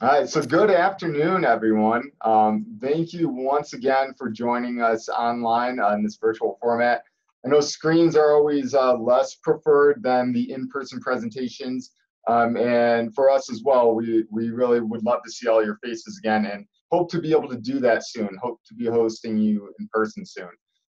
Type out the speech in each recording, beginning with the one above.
All right, so good afternoon, everyone. Um, thank you once again for joining us online uh, in this virtual format. I know screens are always uh, less preferred than the in-person presentations, um, and for us as well, we, we really would love to see all your faces again and hope to be able to do that soon, hope to be hosting you in person soon.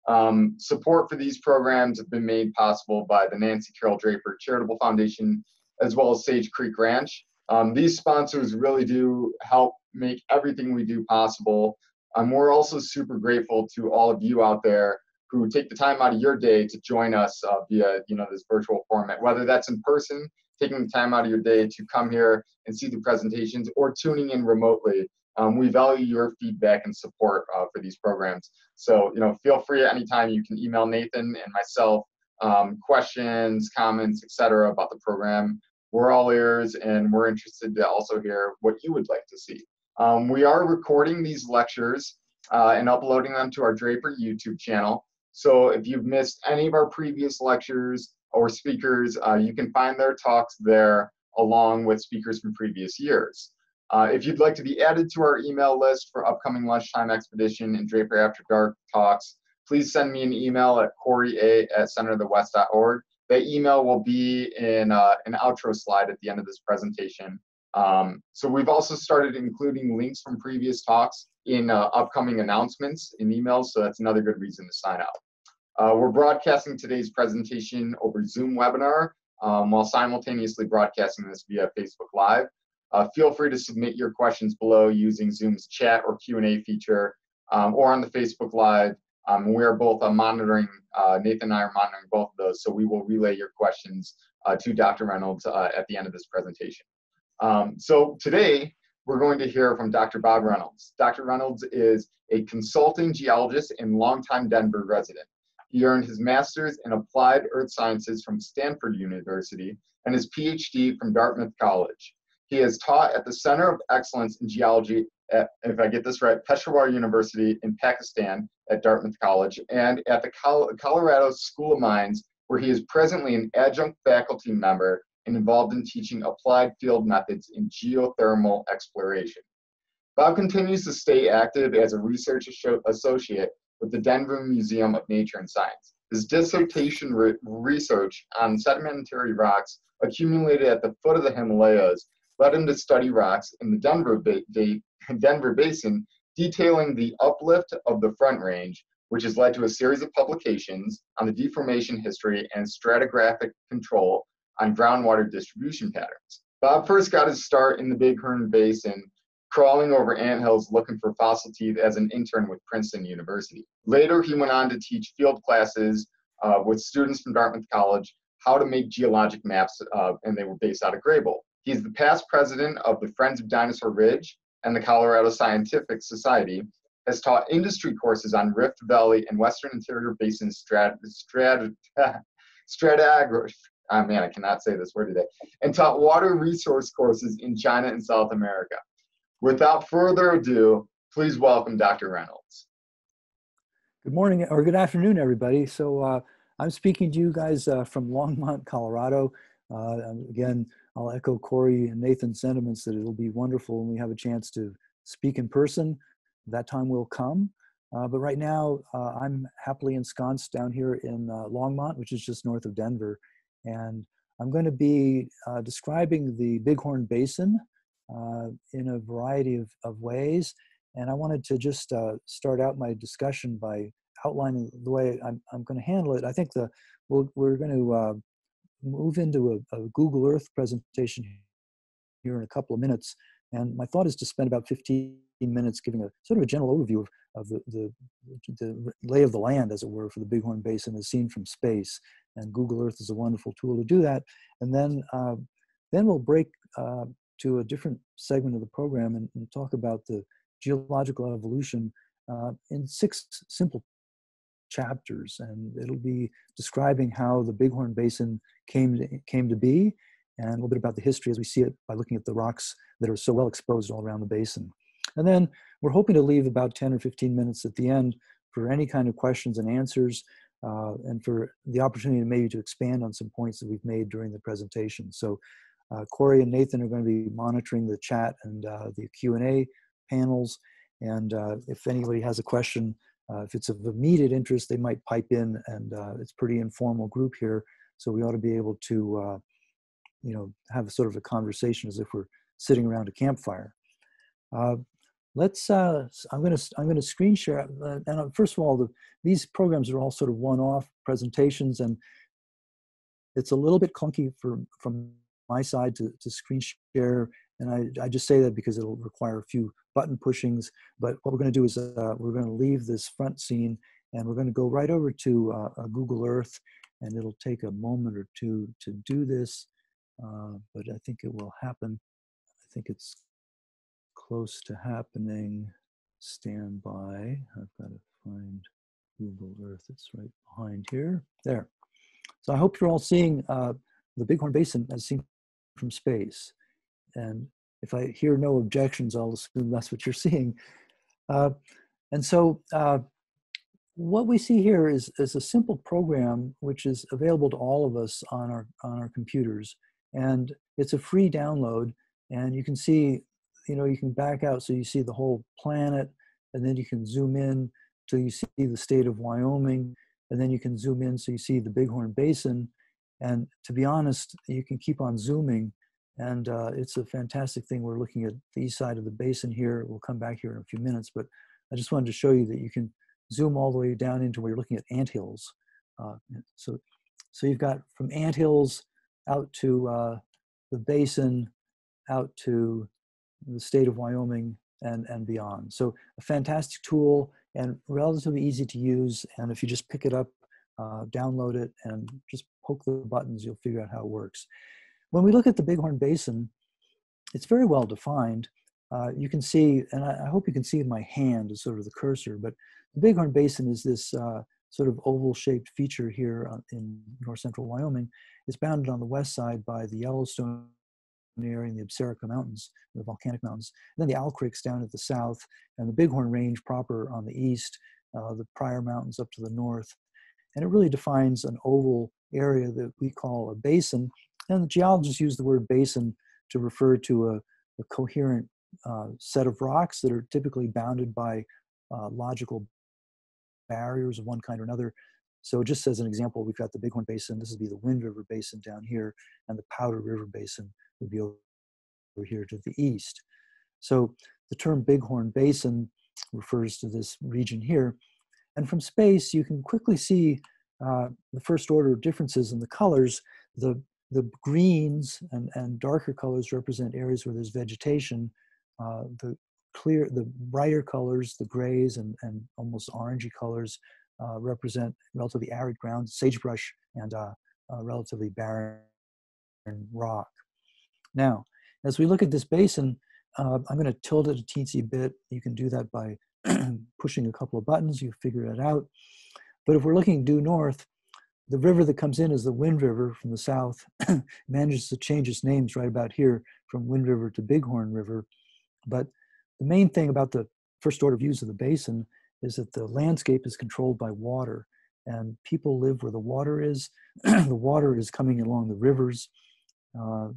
Um, support for these programs have been made possible by the Nancy Carroll Draper Charitable Foundation, as well as Sage Creek Ranch. Um, these sponsors really do help make everything we do possible. Um, we're also super grateful to all of you out there who take the time out of your day to join us uh, via you know this virtual format, whether that's in person, taking the time out of your day to come here and see the presentations, or tuning in remotely. Um, we value your feedback and support uh, for these programs. So you know, feel free at any time. You can email Nathan and myself um, questions, comments, etc. about the program we're all ears and we're interested to also hear what you would like to see. Um, we are recording these lectures uh, and uploading them to our Draper YouTube channel. So if you've missed any of our previous lectures or speakers, uh, you can find their talks there along with speakers from previous years. Uh, if you'd like to be added to our email list for upcoming lunchtime expedition and Draper After Dark talks, please send me an email at corey a at centerofthewest.org the email will be in uh, an outro slide at the end of this presentation. Um, so we've also started including links from previous talks in uh, upcoming announcements in emails, so that's another good reason to sign up. Uh, we're broadcasting today's presentation over Zoom webinar um, while simultaneously broadcasting this via Facebook Live. Uh, feel free to submit your questions below using Zoom's chat or Q&A feature um, or on the Facebook Live um, we are both uh, monitoring, uh, Nathan and I are monitoring both of those, so we will relay your questions uh, to Dr. Raynolds uh, at the end of this presentation. Um, so today, we're going to hear from Dr. Bob Raynolds. Dr. Raynolds is a consulting geologist and longtime Denver resident. He earned his master's in applied earth sciences from Stanford University and his PhD from Dartmouth College. He has taught at the Center of Excellence in Geology at, if I get this right, Peshawar University in Pakistan at Dartmouth College, and at the Colorado School of Mines, where he is presently an adjunct faculty member and involved in teaching applied field methods in geothermal exploration. Bob continues to stay active as a research associate with the Denver Museum of Nature and Science. His dissertation re research on sedimentary rocks accumulated at the foot of the Himalayas led him to study rocks in the Denver, ba Denver Basin, detailing the uplift of the Front Range, which has led to a series of publications on the deformation history and stratigraphic control on groundwater distribution patterns. Bob first got his start in the Bighorn Basin crawling over anthills looking for fossil teeth as an intern with Princeton University. Later, he went on to teach field classes uh, with students from Dartmouth College how to make geologic maps, uh, and they were based out of Greybull. He's the past president of the Friends of Dinosaur Ridge and the Colorado Scientific Society, has taught industry courses on Rift Valley and Western Interior Basin strat, strat. Oh man, I cannot say this word today. And taught water resource courses in China and South America. Without further ado, please welcome Dr. Raynolds. Good morning or good afternoon, everybody. So uh, I'm speaking to you guys uh, from Longmont, Colorado. Uh, again, I'll echo Corey and Nathan's sentiments that it'll be wonderful when we have a chance to speak in person. That time will come. Uh, but right now, uh, I'm happily ensconced down here in uh, Longmont, which is just north of Denver. And I'm going to be uh, describing the Bighorn Basin uh, in a variety of, of ways. And I wanted to just uh, start out my discussion by outlining the way I'm, I'm going to handle it. I think the we we are going to move into a, a, Google Earth presentation here in a couple of minutes. And my thought is to spend about 15 minutes giving a sort of a general overview of, of the, the, the lay of the land, as it were, for the Bighorn Basin as seen from space. And Google Earth is a wonderful tool to do that. And then, uh, then we'll break uh, to a different segment of the program and, and talk about the geological evolution uh, in six simple chapters, and it'll be describing how the Bighorn Basin came to, came to be, and a little bit about the history as we see it by looking at the rocks that are so well exposed all around the basin. And then we're hoping to leave about 10 or 15 minutes at the end for any kind of questions and answers, uh, and for the opportunity maybe to expand on some points that we've made during the presentation. So Uh, Corey and Nathan are going to be monitoring the chat and uh, the Q&A panels. And uh, if anybody has a question, uh, if it's of immediate interest, they might pipe in and uh, it's pretty informal group here. So we ought to be able to, uh, you know, have a sort of a conversation as if we're sitting around a campfire. let's, I'm going to, I'm going to screen share. and first of all, the, these programs are all sort of one-off presentations and it's a little bit clunky for, from my side to, to screen share. And I, I just say that because it'll require a few button pushings. But what we're going to do is uh, we're going to leave this front scene and we're going to go right over to uh, Google Earth and it'll take a moment or two to do this. Uh, but I think it will happen. I think it's close to happening. Stand by. I've got to find Google Earth. It's right behind here. There. So I hope you're all seeing uh, the Bighorn Basin as seen from space. And if I hear no objections, I'll assume that's what you're seeing. Uh, and so uh, what we see here is, is a simple program which is available to all of us on our, on our computers. And it's a free download. And you can see, you know, you can back out so you see the whole planet. And then you can zoom in till you see the state of Wyoming. And then you can zoom in so you see the Bighorn Basin. And to be honest, you can keep on zooming and uh, it's a fantastic thing. We're looking at the east side of the basin here. We'll come back here in a few minutes, but I just wanted to show you that you can zoom all the way down into where you're looking at anthills. Uh, so, so you've got from anthills out to uh, the basin, out to the state of Wyoming and, and beyond. So a fantastic tool and relatively easy to use. And if you just pick it up, uh, download it and just poke the buttons, you'll figure out how it works. When we look at the Bighorn Basin, it's very well defined. Uh, you can see, and I, I, hope you can see my hand as sort of the cursor, but the Bighorn Basin is this uh, sort of oval-shaped feature here in north central Wyoming. It's bounded on the west side by the Yellowstone area and the Absaroka Mountains, the volcanic mountains, and then the Owl Creek's down at the south, and the Bighorn Range proper on the east, uh, the Pryor Mountains up to the north. And it really defines an oval area that we call a basin, and the geologists use the word basin to refer to a, a coherent uh, set of rocks that are typically bounded by uh, logical barriers of one kind or another. So just as an example, we've got the Bighorn Basin. This would be the Wind River Basin down here, and the Powder River Basin would be over here to the east. So the term Bighorn Basin refers to this region here. And from space, you can quickly see uh, the first order differences in the colors. The the greens and, and darker colors represent areas where there's vegetation. Uh, the clear, the brighter colors, the grays and, and almost orangey colors uh, represent relatively arid ground, sagebrush, and uh, relatively barren rock. Now, as we look at this basin, uh, I'm going to tilt it a teensy bit. You can do that by pushing a couple of buttons. You figure it out. But if we're looking due north, the river that comes in is the Wind River from the south, manages to change its names right about here from Wind River to Bighorn River. But the main thing about the first order views of the basin is that the landscape is controlled by water and people live where the water is. the water is coming along the rivers. Uh,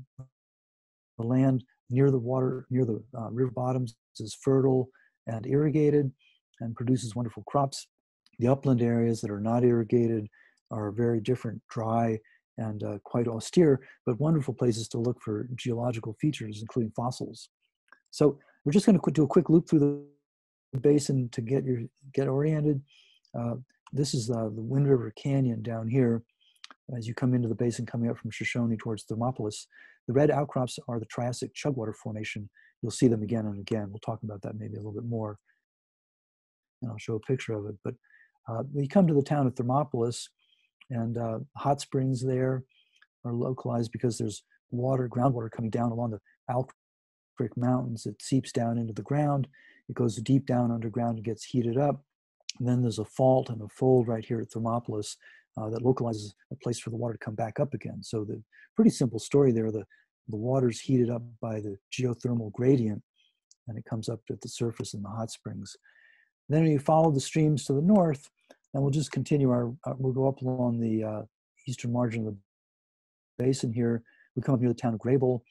the land near the water, near the uh, river bottoms is fertile and irrigated and produces wonderful crops. The upland areas that are not irrigated are very different, dry and uh, quite austere, but wonderful places to look for geological features, including fossils. So we're just going to do a quick loop through the basin to get your get oriented. Uh, this is uh, the Wind River Canyon down here. As you come into the basin coming up from Shoshone towards Thermopolis, the red outcrops are the Triassic Chugwater Formation. You'll see them again and again. We'll talk about that maybe a little bit more. And I'll show a picture of it. But uh, we come to the town of Thermopolis, and uh, hot springs there are localized because there's water, groundwater coming down along the Owl Mountains. It seeps down into the ground. It goes deep down underground and gets heated up. And then there's a fault and a fold right here at Thermopolis uh, that localizes a place for the water to come back up again. So the pretty simple story there. The the water's heated up by the geothermal gradient, and it comes up at the surface in the hot springs. Then when you follow the streams to the north, and we'll just continue our, uh, we'll go up along the uh, eastern margin of the basin here. we come up near the town of Greybull,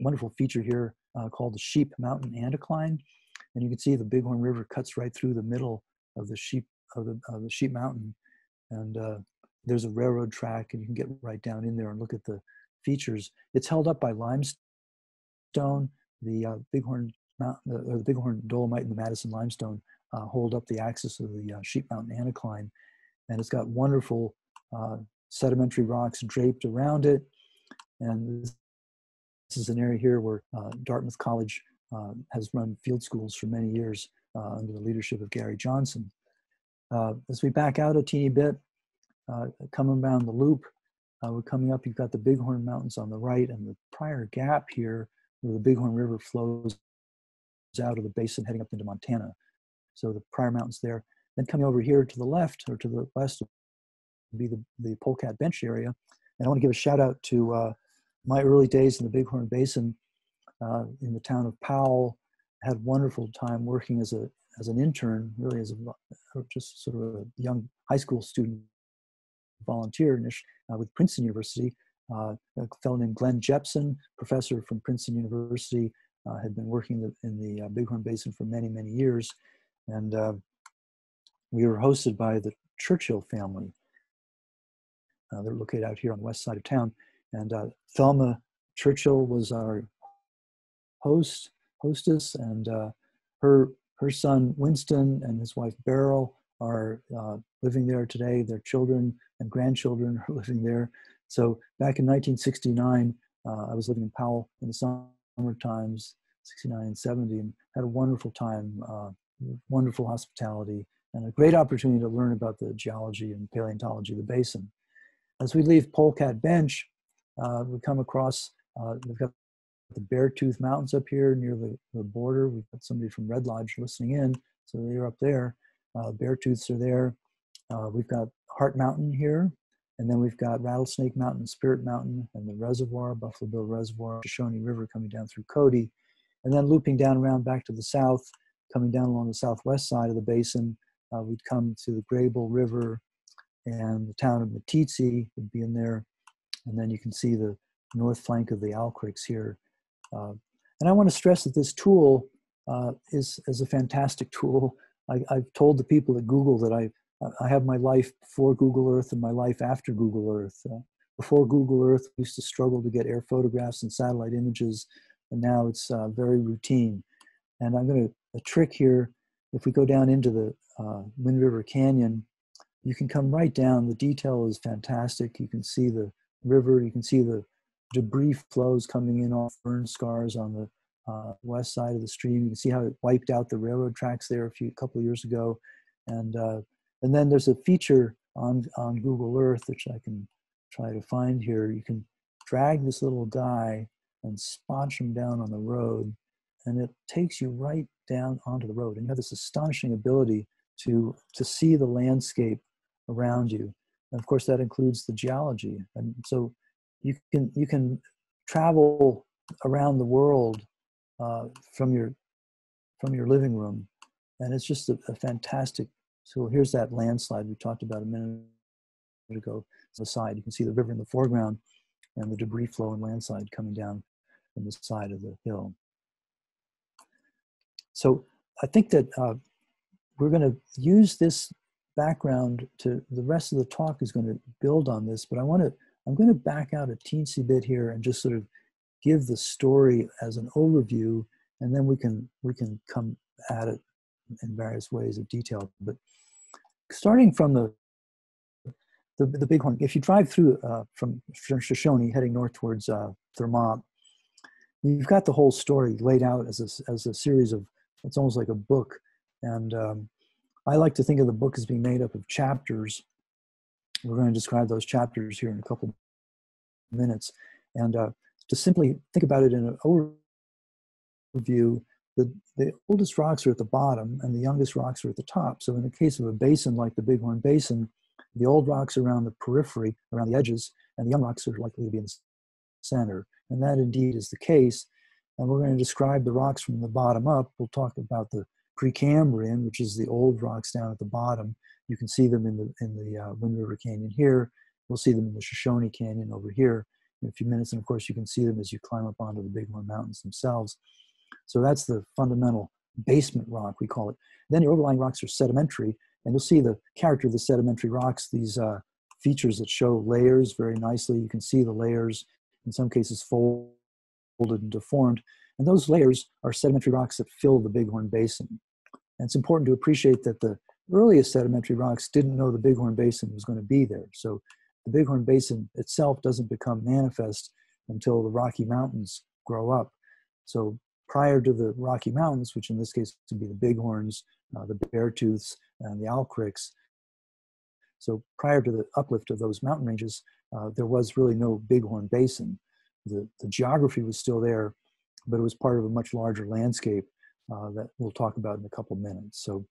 Wonderful feature here uh, called the Sheep Mountain Anticline. And you can see the Bighorn River cuts right through the middle of the sheep of the, of the Sheep Mountain. And uh, there's a railroad track and you can get right down in there and look at the features. It's held up by limestone. The uh, Bighorn Mountain, or the Bighorn Dolomite and the Madison limestone uh, hold up the axis of the uh, Sheep Mountain anticline. And it's got wonderful uh, sedimentary rocks draped around it. And this, this is an area here where uh, Dartmouth College uh, has run field schools for many years under the leadership of Gary Johnson. as we back out a teeny bit, coming around the loop, we're coming up, you've got the Bighorn Mountains on the right and the Pryor Gap here where the Bighorn River flows out of the basin heading up into Montana. So the Pryor Mountains there. Then coming over here to the left or to the west would be the, the Polecat Bench area. And I want to give a shout out to uh, my early days in the Bighorn Basin uh, in the town of Powell. I had wonderful time working as a as an intern, really as a just sort of a young high school student volunteer uh, with Princeton University. Uh, a fellow named Glenn Jepsen, professor from Princeton University, uh, had been working the, in the uh, Bighorn Basin for many, many years. And uh, we were hosted by the Churchill family. Uh, they're located out here on the west side of town. And uh, Thelma Churchill was our host, hostess, and uh, her her son Winston and his wife Beryl are living there today. Their children and grandchildren are living there. So back in 1969, I was living in Powell in the summer times, 69 and 70, and had a wonderful time, uh, wonderful hospitality, and a great opportunity to learn about the geology and paleontology of the basin. As we leave Polecat Bench, uh, we come across, uh, we've got the Beartooth Mountains up here near the, the, border. We've got somebody from Red Lodge listening in, so they're up there. Uh, Beartooths are there. Uh, we've got Heart Mountain here, and then we've got Rattlesnake Mountain, Spirit Mountain, and the reservoir, Buffalo Bill Reservoir, Shoshone River coming down through Cody, and then looping down around back to the south, coming down along the southwest side of the basin, uh, we'd come to the Greybull River and the town of Meeteetse would be in there. And then you can see the north flank of the Creeks here. Uh, and I want to stress that this tool uh, is, is a fantastic tool. I, have told the people at Google that I, I have my life before Google Earth and my life after Google Earth. Uh, before Google Earth, we used to struggle to get air photographs and satellite images, and now it's uh, very routine. And I'm going to, a trick here, if we go down into the uh, Wind River Canyon, you can come right down. The detail is fantastic. You can see the river, you can see the debris flows coming in off burn scars on the uh, west side of the stream. You can see how it wiped out the railroad tracks there a few couple of years ago. And, uh, and then there's a feature on, on Google Earth, which I can try to find here. You can drag this little guy and sponge him down on the road, and it takes you right down onto the road. And you have this astonishing ability to, to see the landscape around you. And of course, that includes the geology. And so you can, you can travel around the world uh, from, your, from your living room. And it's just a, a fantastic. So here's that landslide we talked about a minute ago. The side, you can see the river in the foreground and the debris flow and landslide coming down from the side of the hill. So I think that uh, we're going to use this background to the rest of the talk is going to build on this, but I want to I'm going to back out a teensy bit here and just sort of give the story as an overview, and then we can we can come at it in various ways of detail. But starting from the the, the Bighorn, if you drive through uh, from Shoshone heading north towards uh, you've got the whole story laid out as a, as a series of, it's almost like a book. And um, I like to think of the book as being made up of chapters. We're going to describe those chapters here in a couple minutes. And uh, to simply think about it in an overview, the, the oldest rocks are at the bottom and the youngest rocks are at the top. So in the case of a basin like the Bighorn Basin, the old rocks are around the periphery, around the edges, and the young rocks are likely to be in the center. And that indeed is the case. And we're going to describe the rocks from the bottom up. We'll talk about the Precambrian, which is the old rocks down at the bottom. You can see them in the in the uh, Wind River Canyon here. We'll see them in the Shoshone Canyon over here. in a few minutes. And of course, you can see them as you climb up onto the Bighorn Mountains themselves. So that's the fundamental basement rock, we call it. Then the overlying rocks are sedimentary, and you'll see the character of the sedimentary rocks, these uh, features that show layers very nicely. You can see the layers, in some cases folded and deformed. And those layers are sedimentary rocks that fill the Bighorn Basin. And it's important to appreciate that the earliest sedimentary rocks didn't know the Bighorn Basin was going to be there. So the Bighorn Basin itself doesn't become manifest until the Rocky Mountains grow up. So prior to the Rocky Mountains, which in this case would be the Bighorns, uh, the Beartooths, and the Owl. So prior to the uplift of those mountain ranges, uh, there was really no Bighorn Basin. The, the geography was still there, but it was part of a much larger landscape uh, that we'll talk about in a couple of minutes. So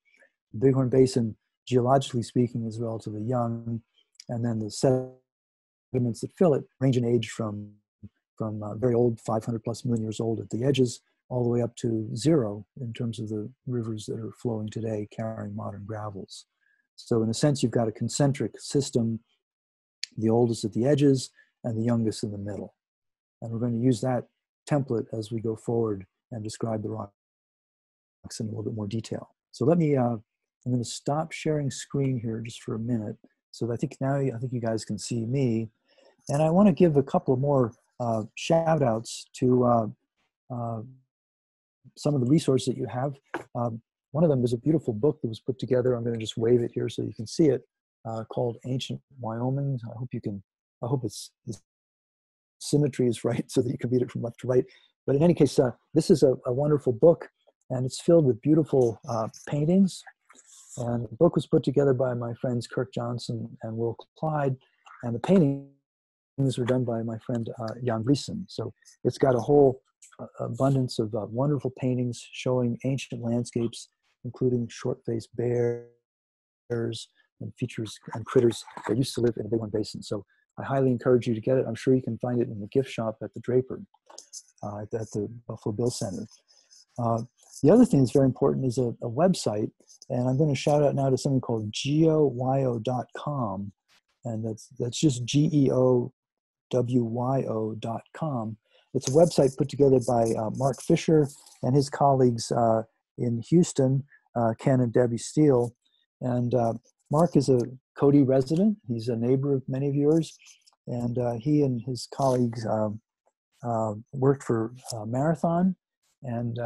the Bighorn Basin, geologically speaking, is relatively young, and then the sediments that fill it range in age from, from uh, very old, 500 plus million years old at the edges, all the way up to zero in terms of the rivers that are flowing today carrying modern gravels. So in a sense, you've got a concentric system, the oldest at the edges and the youngest in the middle. And we're going to use that template as we go forward and describe the rocks in a little bit more detail. So let me, uh, I'm going to stop sharing screen here just for a minute. So I think now I think you guys can see me. And I want to give a couple of more uh, shout outs to uh, uh, some of the resources that you have. Um, one of them is a beautiful book that was put together. I'm going to just wave it here so you can see it, uh, called Ancient Wyoming. I hope you can. I hope it's the symmetry is right so that you can read it from left to right. But in any case, uh, this is a, a, wonderful book, and it's filled with beautiful uh, paintings. And the book was put together by my friends Kirk Johnson and Will Clyde, and the paintings were done by my friend uh, Jan Vriesen. So it's got a whole abundance of uh, wonderful paintings showing ancient landscapes, including short-faced bears and features and critters that used to live in the Bighorn Basin. So I highly encourage you to get it. I'm sure you can find it in the gift shop at the Draper, uh, at the Buffalo Bill Center. Uh, the other thing that's very important is a, a, website, and I'm going to shout out now to something called geowyo.com, and that's that's just G E O W Y O.com. It's a website put together by uh, Mark Fisher and his colleagues uh, in Houston, uh, Ken and Debbie Steele. And uh, Mark is a Cody resident. He's a neighbor of many of yours. And uh, he and his colleagues um, worked for Marathon. And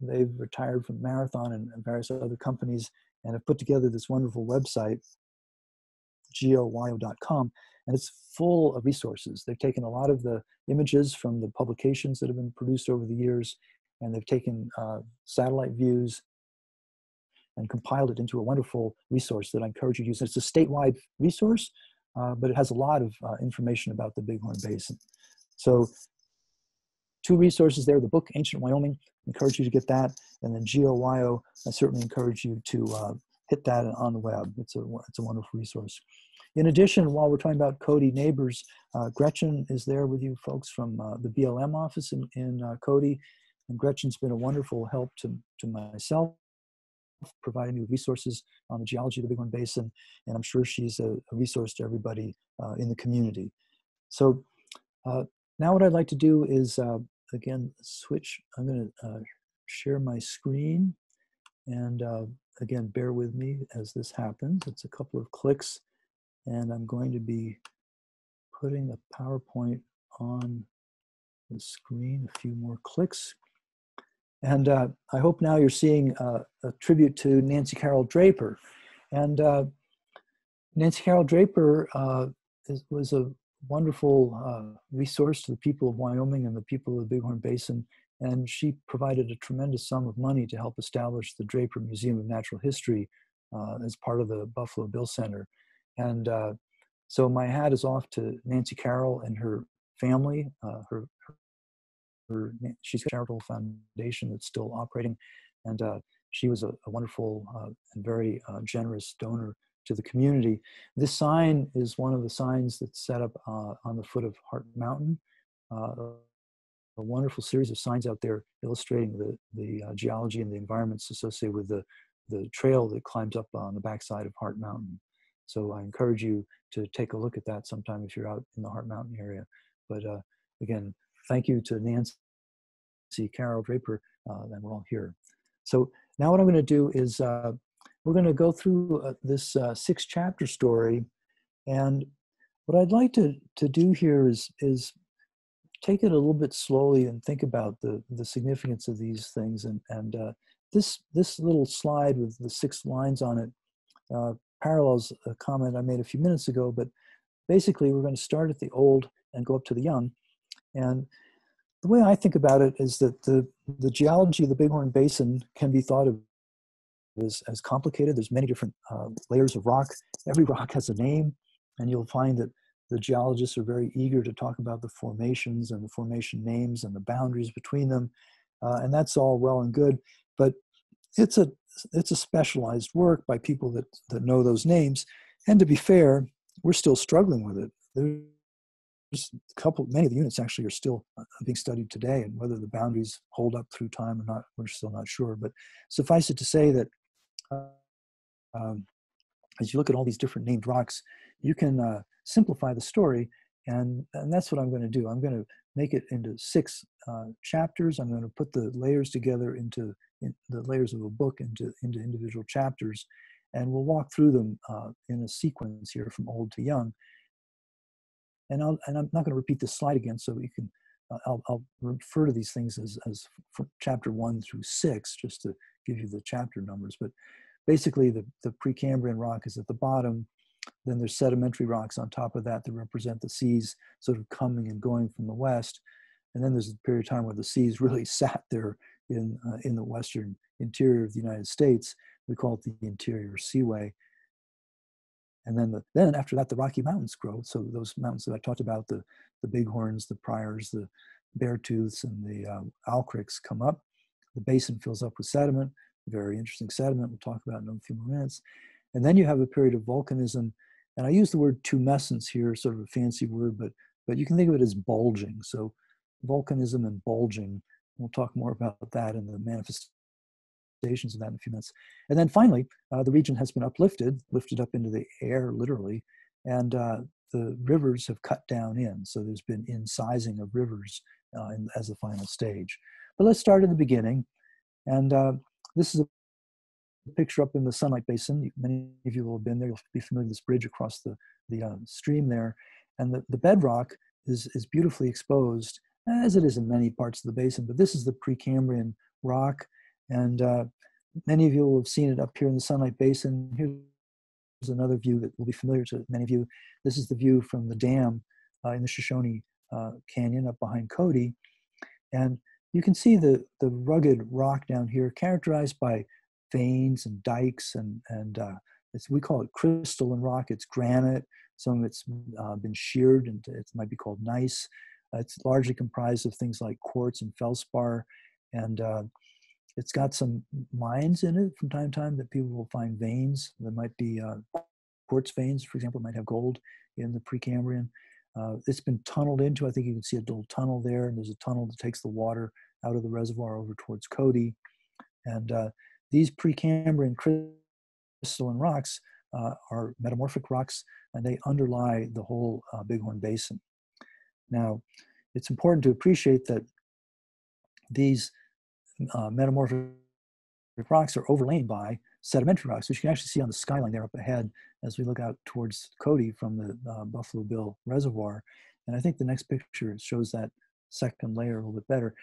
they've retired from Marathon and various other companies and have put together this wonderful website, geowyo.com and it's full of resources. They've taken a lot of the images from the publications that have been produced over the years, and they've taken uh, satellite views and compiled it into a wonderful resource that I encourage you to use. It's a statewide resource, uh, but it has a lot of uh, information about the Bighorn Basin. So two resources there, the book, Ancient Wyoming, encourage you to get that, and then GeoWyo, I certainly encourage you to uh, hit that on the web. It's a, it's a wonderful resource. In addition, while we're talking about Cody neighbors, uh, Gretchen is there with you folks from uh, the BLM office in, in uh, Cody. And Gretchen's been a wonderful help to, to myself, providing me with resources on the geology of the Bighorn Basin. And I'm sure she's a, a resource to everybody uh, in the community. So uh, now what I'd like to do is, uh, again, switch. I'm going to share my screen. And again, bear with me as this happens. It's a couple of clicks and I'm going to be putting the PowerPoint on the screen, a few more clicks. And uh, I hope now you're seeing uh, a tribute to Nancy Carroll Draper. And uh, Nancy Carroll Draper uh, is, was a wonderful uh, resource to the people of Wyoming and the people of the Bighorn Basin. And she provided a tremendous sum of money to help establish the Draper Museum of Natural History uh, as part of the Buffalo Bill Center. And so my hat is off to Nancy Carroll and her family. Her, her, she's a charitable foundation that's still operating, and uh, she was a, a wonderful uh, and very uh, generous donor to the community. This sign is one of the signs that's set up uh, on the foot of Heart Mountain. a wonderful series of signs out there illustrating the, the geology and the environments associated with the, the trail that climbs up on the backside of Heart Mountain. So I encourage you to take a look at that sometime if you're out in the Heart Mountain area. But uh, again, thank you to Nancy, Carroll Draper, uh, and we're all here. So now what I'm going to do is uh, we're going to go through uh, this uh, six chapter story. And what I'd like to, to do here is, is take it a little bit slowly and think about the, the significance of these things. And, and uh, this, this little slide with the six lines on it uh, parallels a comment I made a few minutes ago, but basically we're going to start at the old and go up to the young. And the way I think about it is that the, the geology of the Bighorn Basin can be thought of as, as complicated. There's many different uh, layers of rock. Every rock has a name, and you'll find that the geologists are very eager to talk about the formations and the formation names and the boundaries between them. Uh, and that's all well and good, but it's a it's a specialized work by people that, that know those names. And to be fair, we're still struggling with it. A couple, many of the units actually are still uh, being studied today, and whether the boundaries hold up through time or not, we're still not sure. But suffice it to say that uh, um, as you look at all these different named rocks, you can uh, simplify the story, and, and that's what I'm going to do. I'm going to make it into six uh, chapters. I'm going to put the layers together into in the layers of a book into, into individual chapters, and we'll walk through them uh, in a sequence here from old to young. And, I'll, and I'm not going to repeat this slide again, so you can, uh, I'll, I'll, refer to these things as, as chapter one through six, just to give you the chapter numbers. But basically, the, the Precambrian rock is at the bottom. Then there's sedimentary rocks on top of that that represent the seas sort of coming and going from the west. And then there's a period of time where the seas really sat there in, uh, in the western interior of the United States. We call it the interior seaway. And then, the, then after that, the Rocky Mountains grow. So those mountains that I talked about, the, the bighorns, the Pryors, the Beartooths, and the um, Owl Creeks come up. The basin fills up with sediment, very interesting sediment we'll talk about in a few minutes. And then you have a period of volcanism. And I use the word tumescence here, sort of a fancy word, but, but you can think of it as bulging. So volcanism and bulging We'll talk more about that in the of that in a few minutes. And then finally, uh, the region has been uplifted, lifted up into the air literally, and uh, the rivers have cut down in. So there's been incising of rivers uh, in, as the final stage. But let's start in the beginning. And uh, this is a picture up in the Sunlight Basin. Many of you will have been there. You'll be familiar with this bridge across the, the uh, stream there. And the, the bedrock is, is beautifully exposed as it is in many parts of the basin, but this is the Precambrian rock. And uh, many of you will have seen it up here in the Sunlight Basin. Here's another view that will be familiar to many of you. This is the view from the dam uh, in the Shoshone uh, Canyon up behind Cody. And you can see the, the rugged rock down here characterized by veins and dikes and, and uh, we call it crystalline rock. It's granite. Some of it's uh, been sheared and it might be called gneiss. It's largely comprised of things like quartz and feldspar, and uh, it's got some mines in it from time to time that people will find veins. There might be uh, quartz veins, for example, might have gold in the Precambrian. Uh, it's been tunneled into. I think you can see a little tunnel there, and there's a tunnel that takes the water out of the reservoir over towards Cody. And uh, these Precambrian crystalline rocks uh, are metamorphic rocks, and they underlie the whole Bighorn Basin. Now, it's important to appreciate that these uh, metamorphic rocks are overlain by sedimentary rocks, which you can actually see on the skyline there up ahead as we look out towards Cody from the uh, Buffalo Bill Reservoir. And I think the next picture shows that second layer a little bit better.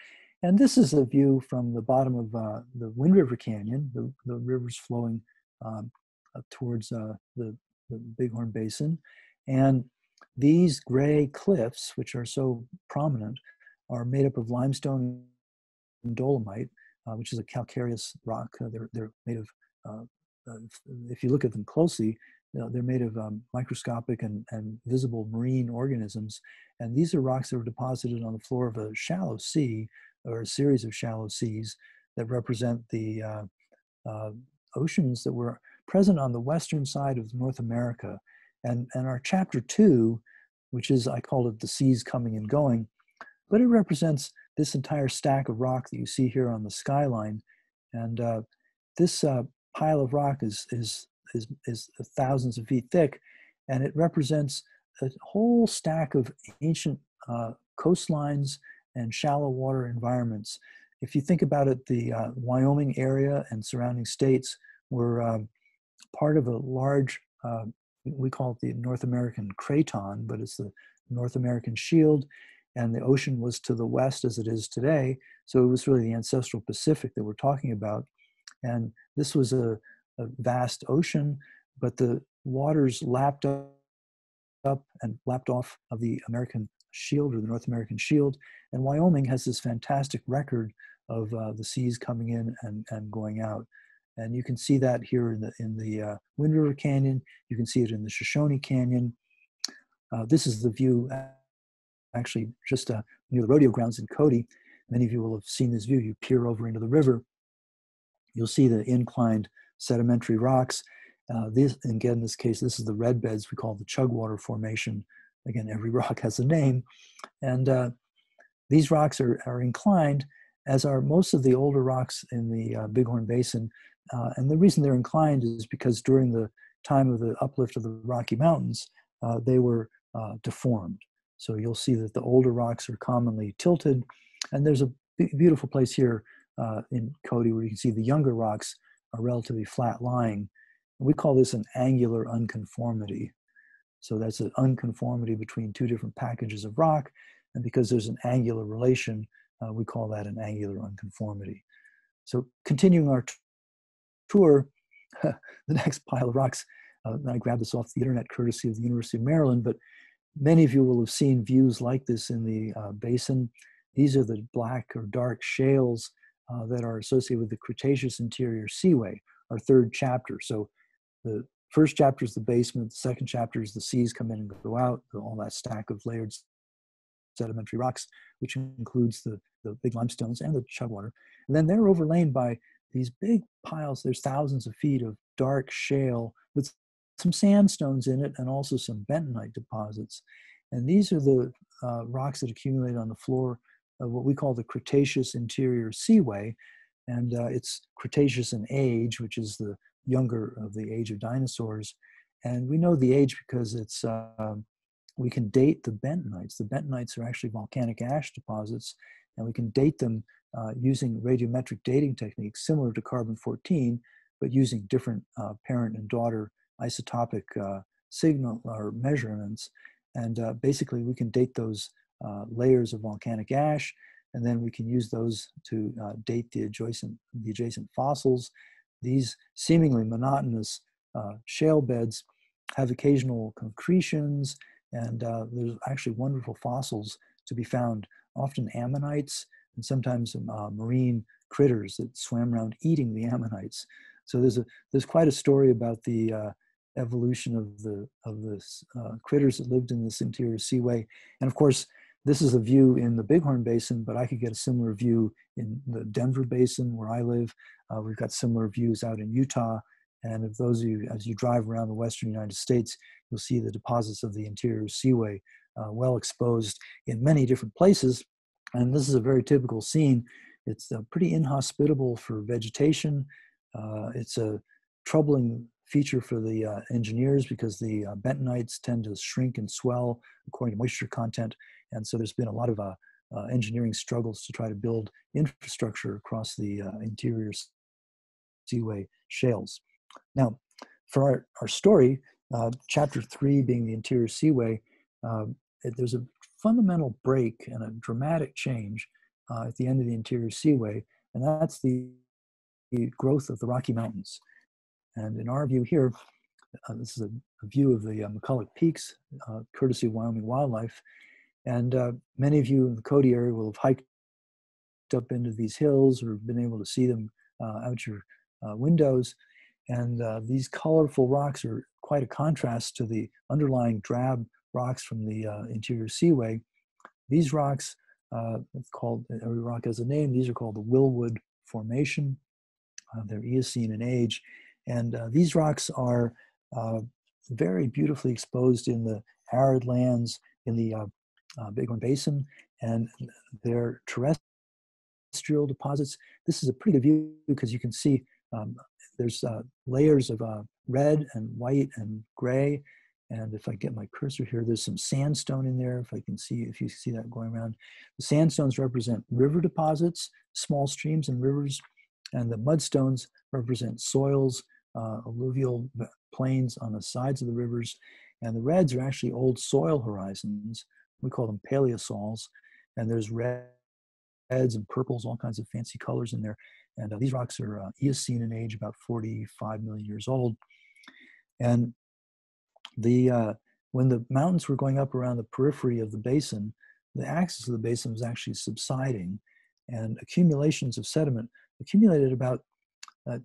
And this is a view from the bottom of uh, the Wind River Canyon, the, the river's flowing um, towards uh, the, the Bighorn Basin. And these gray cliffs, which are so prominent, are made up of limestone dolomite, uh, which is a calcareous rock. Uh, they're, they're made of, uh, if you look at them closely, you know, they're made of um, microscopic and, and visible marine organisms. And these are rocks that were deposited on the floor of a shallow sea or a series of shallow seas that represent the uh, uh, oceans that were present on the western side of North America and, and our chapter two, which is, I call it the seas coming and going, but it represents this entire stack of rock that you see here on the skyline. And uh, this uh, pile of rock is, is, is, is thousands of feet thick, and it represents a whole stack of ancient uh, coastlines and shallow water environments. If you think about it, the uh, Wyoming area and surrounding states were um, part of a large, uh, we call it the North American Craton, but it's the North American Shield, and the ocean was to the west as it is today. So it was really the ancestral Pacific that we're talking about. And this was a, a vast ocean, but the waters lapped up, up and lapped off of the American Shield or the North American Shield. And Wyoming has this fantastic record of uh, the seas coming in and, and going out. And you can see that here in the, in the uh, Wind River Canyon. You can see it in the Shoshone Canyon. Uh, this is the view actually just uh, near the rodeo grounds in Cody. Many of you will have seen this view. You peer over into the river. You'll see the inclined sedimentary rocks. Uh, this, again, in this case, this is the red beds we call the Chugwater Formation. Again, every rock has a name. And uh, these rocks are, are inclined, as are most of the older rocks in the uh, Bighorn Basin. Uh, and the reason they're inclined is because during the time of the uplift of the Rocky Mountains, uh, they were uh, deformed. So you'll see that the older rocks are commonly tilted. And there's a beautiful place here uh, in Cody where you can see the younger rocks are relatively flat lying. And we call this an angular unconformity. So that's an unconformity between two different packages of rock. And because there's an angular relation, uh, we call that an angular unconformity. So continuing our tour, the next pile of rocks, uh, I grabbed this off the internet courtesy of the University of Maryland, but many of you will have seen views like this in the uh, basin. These are the black or dark shales uh, that are associated with the Cretaceous interior seaway, our third chapter. So the first chapter is the basement, the second chapter is the seas come in and go out, all that stack of layered sedimentary rocks, which includes the, the big limestones and the chugwater. And then they're overlain by these big piles, there's thousands of feet of dark shale with some sandstones in it and also some bentonite deposits. And these are the uh, rocks that accumulate on the floor of what we call the Cretaceous interior seaway. And uh, it's Cretaceous in age, which is the younger of the age of dinosaurs. And we know the age because it's uh, we can date the bentonites. The bentonites are actually volcanic ash deposits, and we can date them uh, using radiometric dating techniques similar to carbon 14, but using different uh, parent and daughter isotopic uh, signal or measurements. And uh, basically, we can date those uh, layers of volcanic ash, and then we can use those to uh, date the adjacent, the adjacent fossils. These seemingly monotonous uh, shale beds have occasional concretions, and uh, there's actually wonderful fossils to be found, often ammonites and sometimes marine critters that swam around eating the ammonites. So there's a there's quite a story about the uh, evolution of the of the uh, critters that lived in this interior seaway. And of course, this is a view in the Bighorn Basin, but I could get a similar view in the Denver Basin where I live. Uh, we've got similar views out in Utah. And if those of you, as you drive around the western United States, you'll see the deposits of the interior seaway uh, well exposed in many different places. And this is a very typical scene. It's uh, pretty inhospitable for vegetation. Uh, it's a troubling feature for the uh, engineers because the uh, bentonites tend to shrink and swell according to moisture content. And so there's been a lot of uh, uh engineering struggles to try to build infrastructure across the uh, interior seaway shales. Now, for our, our story, uh, chapter three being the interior seaway, um, it, there's a fundamental break and a dramatic change at the end of the interior seaway, and that's the, the growth of the Rocky Mountains. And in our view here, uh, this is a, view of the uh, McCullough Peaks, uh, courtesy of Wyoming Wildlife. And uh, many of you in the Cody area will have hiked up into these hills or been able to see them uh, out your uh, windows. And these colorful rocks are quite a contrast to the underlying drab rocks from the interior seaway. These rocks, it's called, every rock has a name, these are called the Willwood Formation. they're Eocene in age and uh, these rocks are uh, very beautifully exposed in the arid lands in the uh, uh Bighorn Basin, and they're terrestrial deposits. This is a pretty good view because you can see um, there's uh, layers of red and white and gray, And if I get my cursor here, there's some sandstone in there. If I can see, if you see that going around, the sandstones represent river deposits, small streams and rivers, and the mudstones represent soils, uh, alluvial plains on the sides of the rivers. And the reds are actually old soil horizons. We call them paleosols. And there's reds and purples, all kinds of fancy colors in there. And uh, these rocks are uh, Eocene in age, about 45 million years old. And the uh, when the mountains were going up around the periphery of the basin, the axis of the basin was actually subsiding, and accumulations of sediment accumulated about.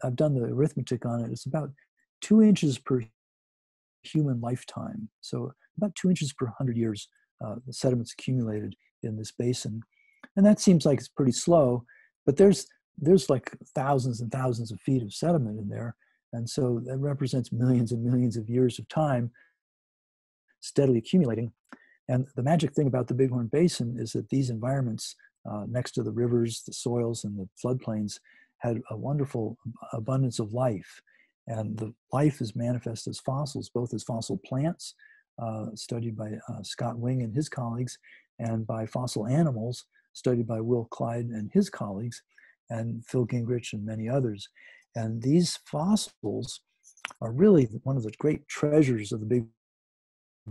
I've done the arithmetic on it. It's about two inches per human lifetime. So about two inches per hundred years, uh, the sediments accumulated in this basin, and that seems like it's pretty slow. But there's there's like thousands and thousands of feet of sediment in there, and so that represents millions and millions of years of time steadily accumulating. And the magic thing about the Bighorn Basin is that these environments uh, next to the rivers, the soils, and the floodplains had a wonderful abundance of life. And the life is manifest as fossils, both as fossil plants, uh, studied by uh, Scott Wing and his colleagues, and by fossil animals, studied by Will Clyde and his colleagues, and Phil Gingrich and many others. And these fossils are really one of the great treasures of the Big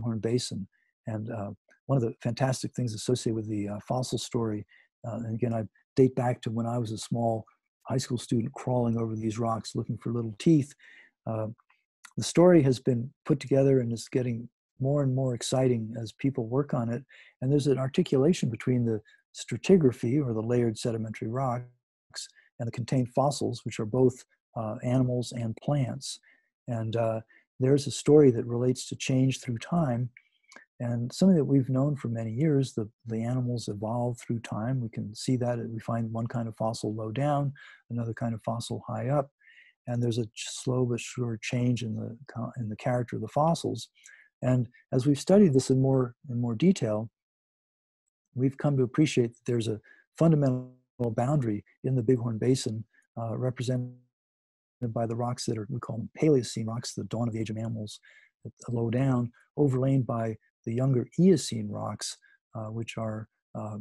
Horn Basin. And uh, one of the fantastic things associated with the uh, fossil story, uh, and again, I date back to when I was a small high school student crawling over these rocks looking for little teeth. Uh, the story has been put together and is getting more and more exciting as people work on it. And there's an articulation between the stratigraphy, or the layered sedimentary rocks, and the contained fossils, which are both uh, animals and plants. And uh, there's a story that relates to change through time and something that we've known for many years the, the animals evolve through time. We can see that we find one kind of fossil low down another kind of fossil high up and there's a slow but sure change in the in the character of the fossils. And as we've studied this in more in more detail we've come to appreciate that there's a fundamental boundary in the bighorn basin uh, represented by the rocks that are, we call them Paleocene rocks, the dawn of the age of mammals, low down, overlain by the younger Eocene rocks, uh, which are uh,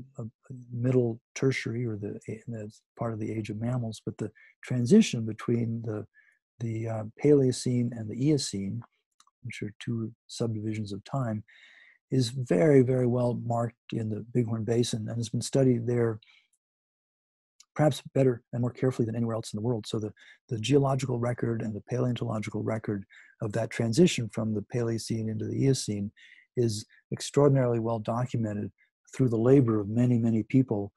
middle tertiary or the, the, part of the age of mammals. But the transition between the, the uh, Paleocene and the Eocene, which are two subdivisions of time, is very, very well marked in the Bighorn Basin and has been studied there perhaps better and more carefully than anywhere else in the world. So the, the geological record and the paleontological record of that transition from the Paleocene into the Eocene is extraordinarily well documented through the labor of many, many people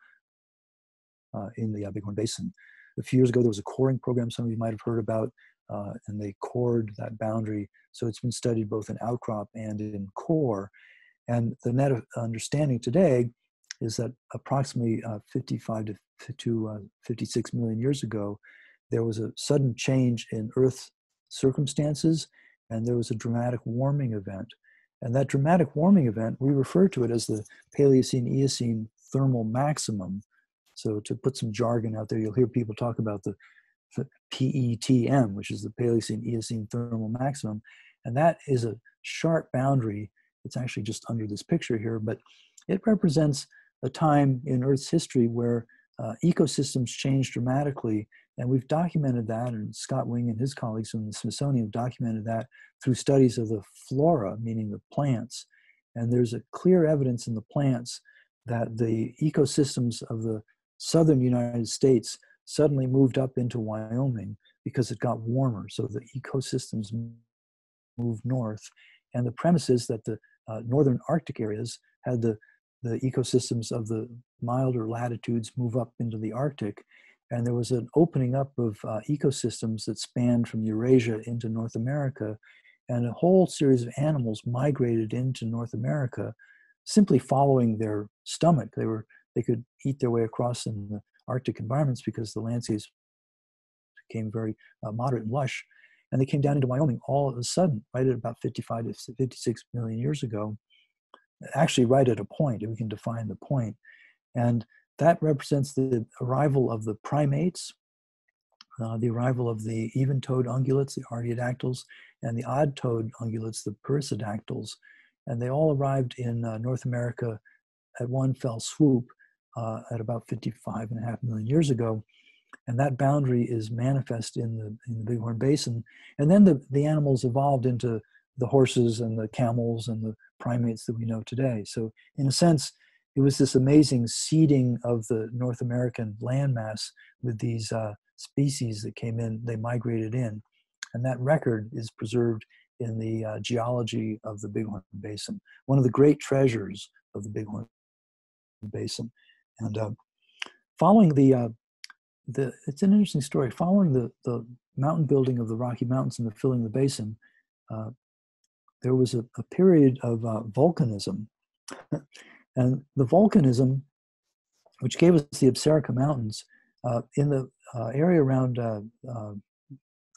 uh, in the Bighorn Basin. A few years ago, there was a coring program some of you might have heard about, uh, and they cored that boundary. So it's been studied both in outcrop and in core. And the net understanding today is that approximately uh, 55 to to uh, 56 million years ago, there was a sudden change in Earth's circumstances and there was a dramatic warming event. And that dramatic warming event, we refer to it as the Paleocene Eocene thermal maximum. So, to put some jargon out there, you'll hear people talk about the, the PETM, which is the Paleocene Eocene thermal maximum. And that is a sharp boundary. It's actually just under this picture here, but it represents a time in Earth's history where uh, ecosystems change dramatically. And we've documented that, and Scott Wing and his colleagues from the Smithsonian have documented that through studies of the flora, meaning the plants. And there's a clear evidence in the plants that the ecosystems of the southern United States suddenly moved up into Wyoming because it got warmer. So the ecosystems moved north. And the premise is that the uh, northern Arctic areas had the the ecosystems of the milder latitudes move up into the Arctic. And there was an opening up of uh, ecosystems that spanned from Eurasia into North America. And a whole series of animals migrated into North America simply following their stomach. They, were, they could eat their way across in the Arctic environments because the landscapes became very uh, moderate and lush. And they came down into Wyoming all of a sudden, right at about 55 to 56 million years ago actually right at a point, and we can define the. And that represents the arrival of the primates, uh, the arrival of the even-toed ungulates, the artiodactyls, and the odd-toed ungulates, the perissodactyls. And they all arrived in uh, North America at one fell swoop uh, at about 55 and a half million years ago. And that boundary is manifest in the, in the Bighorn Basin. And then the, the animals evolved into the horses and the camels and the primates that we know today. So in a sense, it was this amazing seeding of the North American landmass with these uh, species that came in, they migrated in. And that record is preserved in the uh, geology of the Bighorn Basin, one of the great treasures of the Bighorn Basin. And uh, following the, uh, the, it's an interesting story. Following the, the mountain building of the Rocky Mountains and the filling of the basin, uh, there was a, a period of uh, volcanism. and the volcanism, which gave us the Absaroka Mountains, uh, in the uh, area around uh, uh,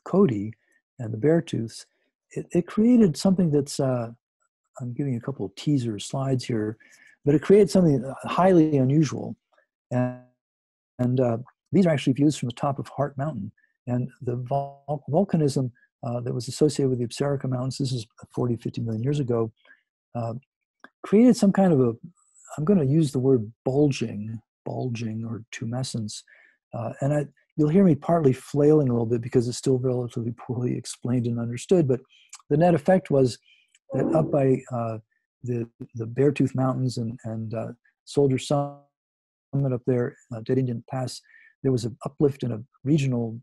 Cody and the Beartooths, it, it created something that's, uh, I'm giving a couple of teaser slides here, but it created something highly unusual. And, and these are actually views from the top of Heart Mountain. And the vol- volcanism uh, that was associated with the Absaroka Mountains, this is 40, 50 million years ago, uh, created some kind of a, I'm going to use the word bulging, bulging or tumescence. Uh, and I, you'll hear me partly flailing a little bit because it's still relatively poorly explained and understood. But the net effect was that up by uh, the, the Beartooth Mountains and, and uh, Soldier Summit up there, uh, Dead Indian Pass, there was an uplift and a regional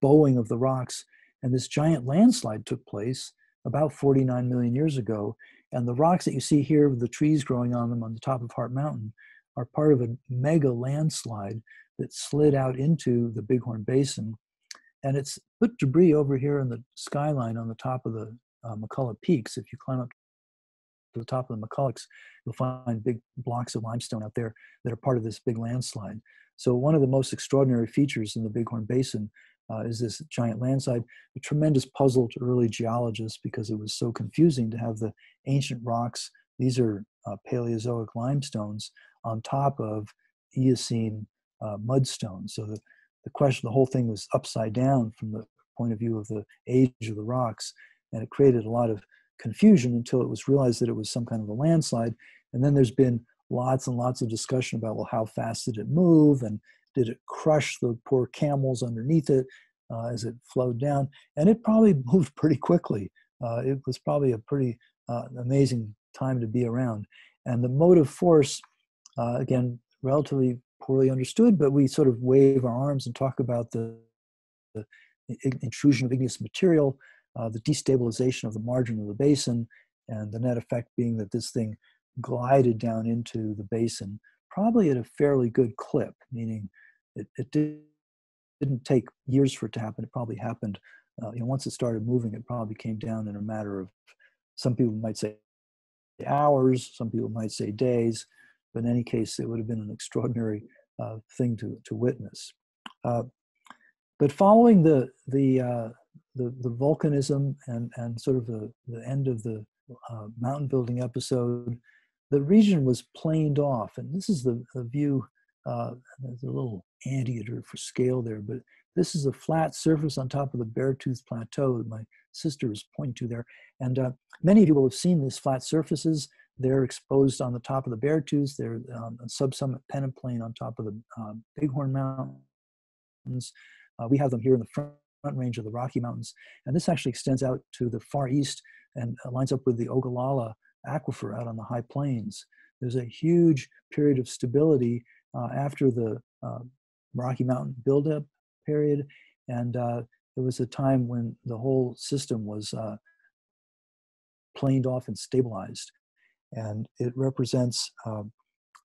bowing of the rocks and this giant landslide took place about 49 million years ago. And the rocks that you see here with the trees growing on them on the top of Heart Mountain are part of a mega landslide that slid out into the Bighorn Basin. And it's put debris over here in the skyline on the top of the uh, McCullough Peaks. If you climb up to the top of the McCulloughs, you'll find big blocks of limestone out there that are part of this big landslide. So one of the most extraordinary features in the Bighorn Basin uh, is this giant landslide, a tremendous puzzle to early geologists because it was so confusing to have the ancient rocks. These are uh, Paleozoic limestones on top of Eocene uh, mudstones. So the, the question, the whole thing was upside down from the point of view of the age of the rocks, and it created a lot of confusion until it was realized that it was some kind of a landslide. And then there's been lots and lots of discussion about well, how fast did it move and did it crush the poor camels underneath it uh, as it flowed down? And it probably moved pretty quickly. Uh, it was probably a pretty uh, amazing time to be around. And the motive force, uh, again, relatively poorly understood, but we sort of wave our arms and talk about the, the intrusion of igneous material, uh, the destabilization of the margin of the basin, and the net effect being that this thing glided down into the basin, probably at a fairly good clip, meaning it, it did, didn't take years for it to happen. It probably happened, uh, you know, once it started moving, it probably came down in a matter of, some people might say hours, some people might say days, but in any case, it would have been an extraordinary uh, thing to, to witness. Uh, but following the, the, uh, the, the, volcanism and, and sort of the, the end of the uh, mountain building episode, the region was planed off. And this is the, the view uh, there's a little anteater for scale there, but this is a flat surface on top of the Beartooth Plateau that my sister is pointing to there. And uh, many will have seen these flat surfaces. They're exposed on the top of the Beartooth. They're um, a subsummit peneplain on top of the um, Bighorn Mountains. Uh, we have them here in the front, front range of the Rocky Mountains. And this actually extends out to the far east and lines up with the Ogallala aquifer out on the high plains. There's a huge period of stability uh, after the uh, Rocky Mountain buildup period, and uh, was a time when the whole system was planed off and stabilized, and it represents um,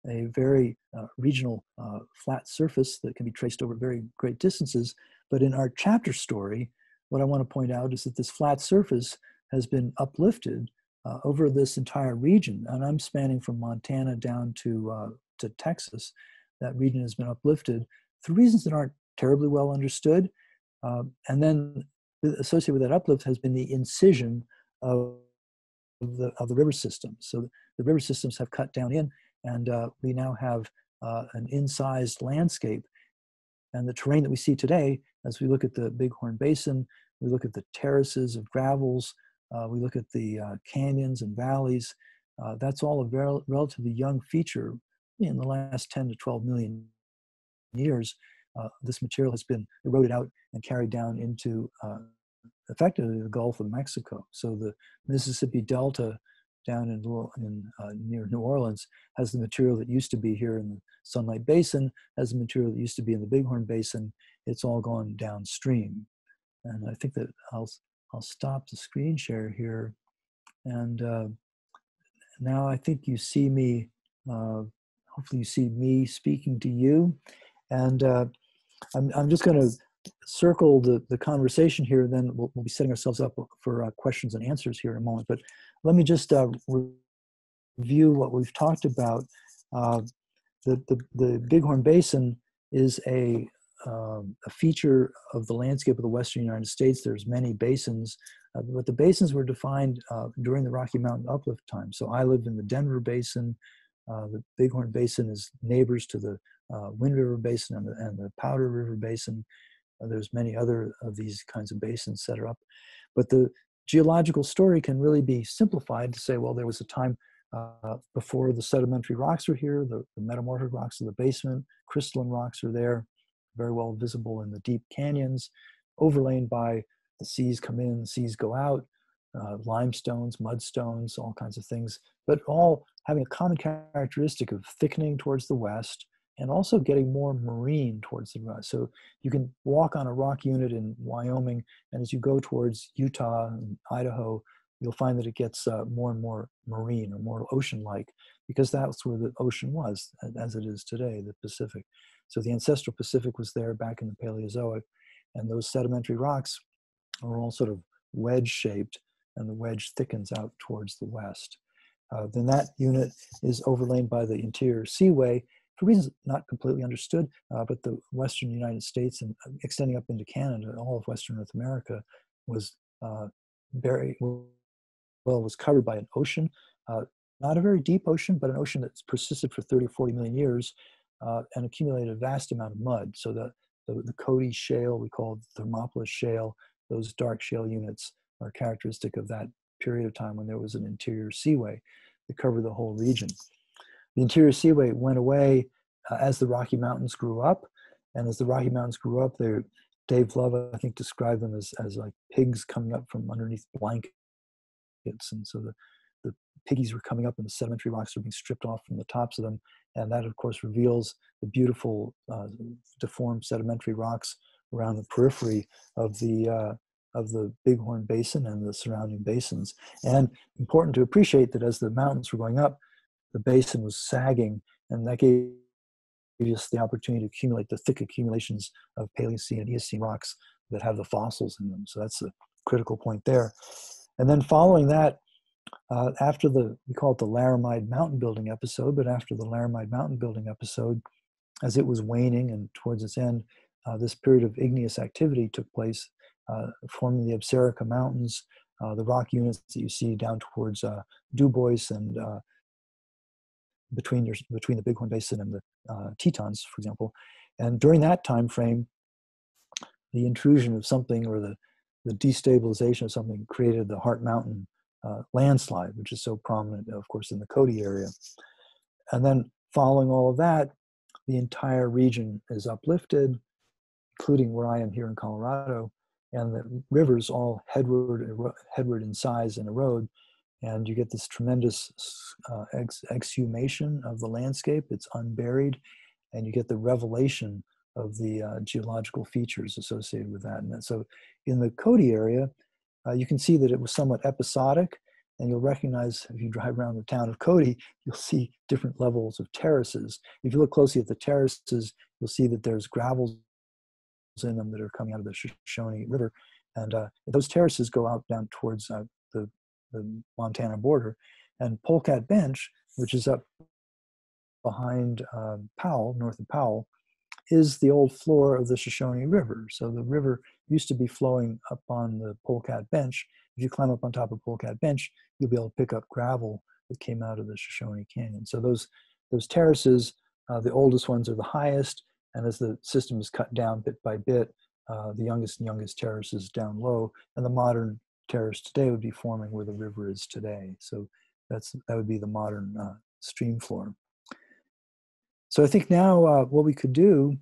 a very uh, regional uh, flat surface that can be traced over very great distances. But in our chapter story, what I want to point out is that this flat surface has been uplifted uh, over this entire region, and I'm spanning from Montana down to to Texas, that region has been uplifted through reasons that aren't terribly well understood. Um, and then associated with that uplift has been the incision of the, of the river system. So the river systems have cut down in, and uh, we now have uh, an incised landscape. And the terrain that we see today as we look at the Bighorn Basin, we look at the terraces of gravels, uh, we look at the uh, canyons and valleys. Uh, that's all a very relatively young feature in the last 10 to 12 million years. Uh, this material has been eroded out and carried down into uh, effectively the Gulf of Mexico. So the Mississippi Delta down in, in uh, near New Orleans has the material that used to be here in the Sunlight Basin, has the material that used to be in the Bighorn Basin. It's all gone downstream. And I think that I'll, I'll stop the screen share here. And uh, now I think you see me, uh, hopefully you see me speaking to you. And uh, I'm, I'm just going to circle the, the conversation here, then we'll, we'll be setting ourselves up for uh, questions and answers here in a moment. But let me just uh, review what we've talked about. Uh, the, the, the Bighorn Basin is a, um, a feature of the landscape of the western United States. There's many basins, uh, but the basins were defined uh, during the Rocky Mountain uplift time. So I live in the Denver Basin. Uh, the Bighorn Basin is neighbors to the Wind River Basin and the, and the Powder River Basin. Uh, there's many other of these kinds of basins set up. But the geological story can really be simplified to say, well, there was a time uh, before the sedimentary rocks were here, the, the, metamorphic rocks of the basement, crystalline rocks are there, very well visible in the deep canyons, overlain by the seas come in, seas go out, uh, limestones, mudstones, all kinds of things, but all having a common characteristic of thickening towards the west, and also getting more marine towards the west. So you can walk on a rock unit in Wyoming, and as you go towards Utah and Idaho, you'll find that it gets uh, more and more marine or more ocean-like because that's where the ocean was, as it is today, the Pacific. So the ancestral Pacific was there back in the Paleozoic, and those sedimentary rocks are all sort of wedge-shaped, and the wedge thickens out towards the west. Uh, then that unit is overlain by the interior seaway, for reasons not completely understood, uh, but the western United States and uh, extending up into Canada, and all of western North America was uh, very well was covered by an ocean, uh, not a very deep ocean, but an ocean that's persisted for 30 or 40 million years uh, and accumulated a vast amount of mud. So the, the, the Cody Shale, we call the Thermopolis Shale, those dark shale units are characteristic of that period of time when there was an interior seaway that covered the whole region. The interior seaway went away uh, as the Rocky Mountains grew up. And as the Rocky Mountains grew up, they Dave Love, I think, described them as, as like pigs coming up from underneath blankets. And so the, the piggies were coming up and the sedimentary rocks were being stripped off from the tops of them. And that, of course, reveals the beautiful uh, deformed sedimentary rocks around the periphery of the, uh, of the Bighorn Basin and the surrounding basins. And important to appreciate that as the mountains were going up, the basin was sagging, and that gave us the opportunity to accumulate the thick accumulations of Paleocene and Eocene rocks that have the fossils in them. So that's a critical point there. And then following that, uh, after the, we call it the Laramide mountain building episode, but after the Laramide mountain building episode, as it was waning and towards its end, uh, this period of igneous activity took place, forming the Absaroka Mountains, uh, the rock units that you see down towards uh, Dubois and uh, between your between the Bighorn Basin and the uh, Tetons, for example. And during that time frame, the intrusion of something or the the destabilization of something created the Heart Mountain uh, landslide, which is so prominent, of course, in the Cody area. And then following all of that, the entire region is uplifted, including where I am here in Colorado, and the rivers all headward, headward in size and erode and you get this tremendous uh, ex- exhumation of the landscape. It's unburied, and you get the revelation of the uh, geological features associated with that. And so, in the Cody area, uh, you can see that it was somewhat episodic, and you'll recognize if you drive around the town of Cody, you'll see different levels of terraces. If you look closely at the terraces, you'll see that there's gravels in them that are coming out of the Shoshone River, and uh, those terraces go out down towards uh, the the Montana border. And Polecat Bench, which is up behind um, Powell, north of Powell, is the old floor of the Shoshone River. So the river used to be flowing up on the Polecat Bench. If you climb up on top of Polecat Bench, you'll be able to pick up gravel that came out of the Shoshone Canyon. So those those terraces, uh, the oldest ones are the highest, and as the system is cut down bit by bit, uh, the youngest and youngest terraces down low, and the modern terrace today would be forming where the river is today. So that's that would be the modern uh, stream floor. So I think now uh, what we could do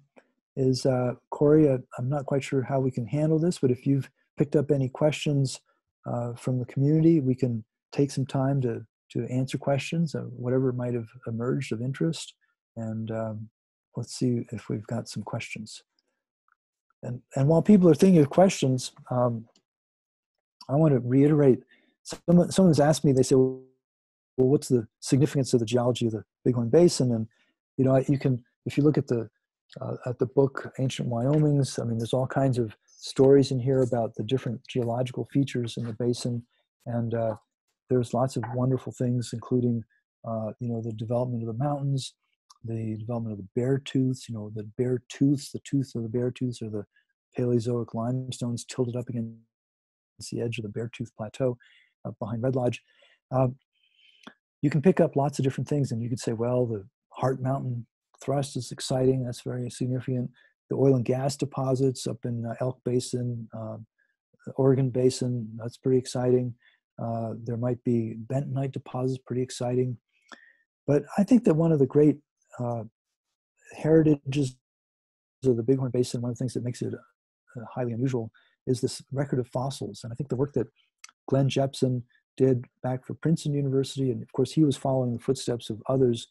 is, uh, Corey, I, I'm not quite sure how we can handle this, but if you've picked up any questions uh, from the community, we can take some time to to answer questions, whatever might have emerged of interest, and um, let's see if we've got some questions. And, and while people are thinking of questions, um, I want to reiterate, someone, someone's asked me, they say, well, what's the significance of the geology of the Bighorn Basin? And, you know, you can, if you look at the, uh, at the book, Ancient Wyoming's, I mean, there's all kinds of stories in here about the different geological features in the basin. And uh, there's lots of wonderful things, including, uh, you know, the development of the mountains, the development of the Beartooths, you know, the Beartooths, the tooth of the Beartooths are the Paleozoic limestones tilted up against the edge of the Beartooth Plateau up behind Red Lodge. Um, you can pick up lots of different things and you could say, well, the Heart Mountain thrust is exciting. That's very significant. The oil and gas deposits up in uh, Elk Basin, uh, Oregon Basin, that's pretty exciting. Uh, there might be bentonite deposits, pretty exciting. But I think that one of the great uh, heritages of the Bighorn Basin, one of the things that makes it uh, highly unusual, is this record of fossils. And I think the work that Glenn Jepsen did back for Princeton University, and of course he was following the footsteps of others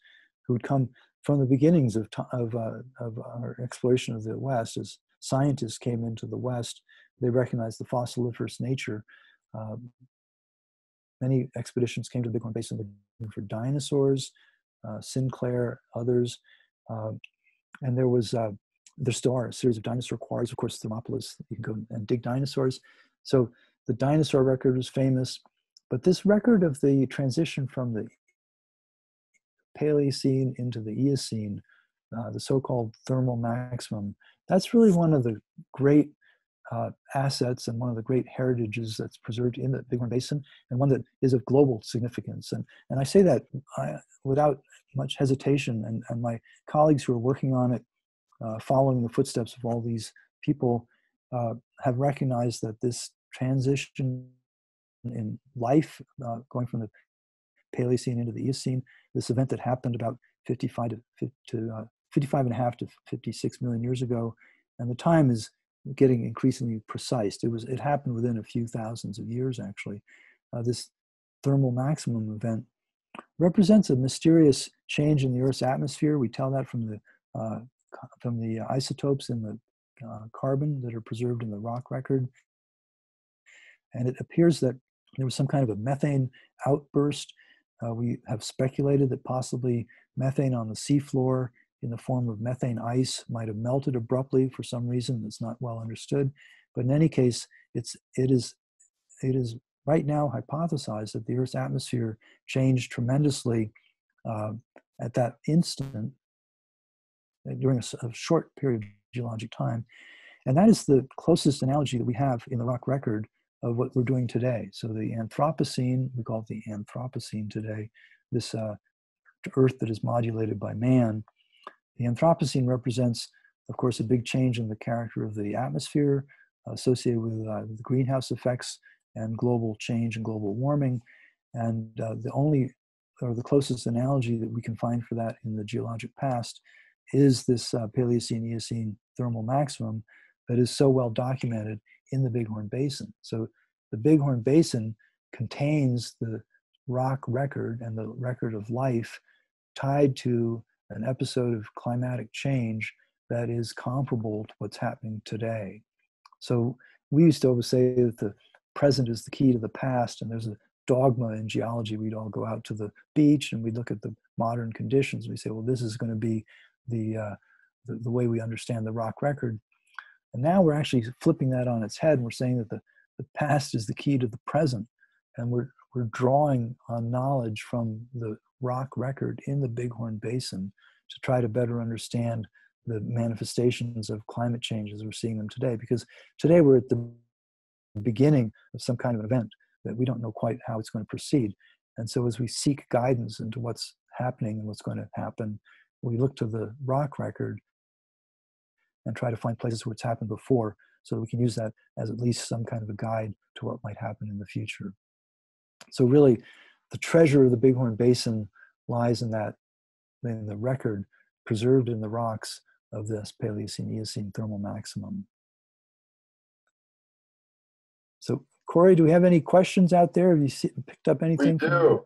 who had come from the beginnings of, of, uh, of our exploration of the West. As scientists came into the West, they recognized the fossiliferous nature. Um, many expeditions came to the Bighorn Basin looking for dinosaurs, Sinclair, others. Uh, and there was, uh, there still are a series of dinosaur quarries. Of course, Thermopolis, you can go and dig dinosaurs. So the dinosaur record was famous. But this record of the transition from the Paleocene into the Eocene, uh, the so-called thermal maximum, that's really one of the great uh, assets and one of the great heritages that's preserved in the Bighorn Basin and one that is of global significance. And, and I say that I, without much hesitation and, and my colleagues who are working on it, uh, following the footsteps of all these people, uh, have recognized that this transition in life, uh, going from the Paleocene into the Eocene, this event that happened about 55 to, to uh, 55 and a half to 56 million years ago, and the time is getting increasingly precise. It was it happened within a few thousands of years actually. Uh, this thermal maximum event represents a mysterious change in the Earth's atmosphere. We tell that from the uh, from the isotopes in the uh, carbon that are preserved in the rock record. And it appears that there was some kind of a methane outburst. Uh, we have speculated that possibly methane on the seafloor in the form of methane ice might have melted abruptly for some reason that's not well understood. But in any case, it's, it, is, it is right now hypothesized that the Earth's atmosphere changed tremendously uh, at that instant uh, during a, a, short period of geologic time. And that is the closest analogy that we have in the rock record of what we're doing today. So the Anthropocene, we call it the Anthropocene today, this uh, Earth that is modulated by man, the Anthropocene represents, of course, a big change in the character of the atmosphere associated with uh, the greenhouse effects and global change and global warming. And uh, the only, or the closest analogy that we can find for that in the geologic past is this uh, Paleocene Eocene thermal maximum that is so well documented in the Bighorn Basin. So the Bighorn Basin contains the rock record and the record of life tied to an episode of climatic change that is comparable to what's happening today. So we used to always say that the present is the key to the past, and there's a dogma in geology. We'd all go out to the beach and we'd look at the modern conditions. We say, well, this is going to be the, uh, the, the way we understand the rock record. And now we're actually flipping that on its head. And we're saying that the, the past is the key to the present, and we're we're drawing on knowledge from the rock record in the Bighorn Basin to try to better understand the manifestations of climate change as we're seeing them today. Because today we're at the beginning of some kind of event that we don't know quite how it's going to proceed. And so as we seek guidance into what's happening and what's going to happen, we look to the rock record and try to find places where it's happened before so we can use that as at least some kind of a guide to what might happen in the future. So really, the treasure of the Bighorn Basin lies in that, in the record preserved in the rocks of this Paleocene Eocene thermal maximum. So Corey, do we have any questions out there? Have you see, picked up anything? We do.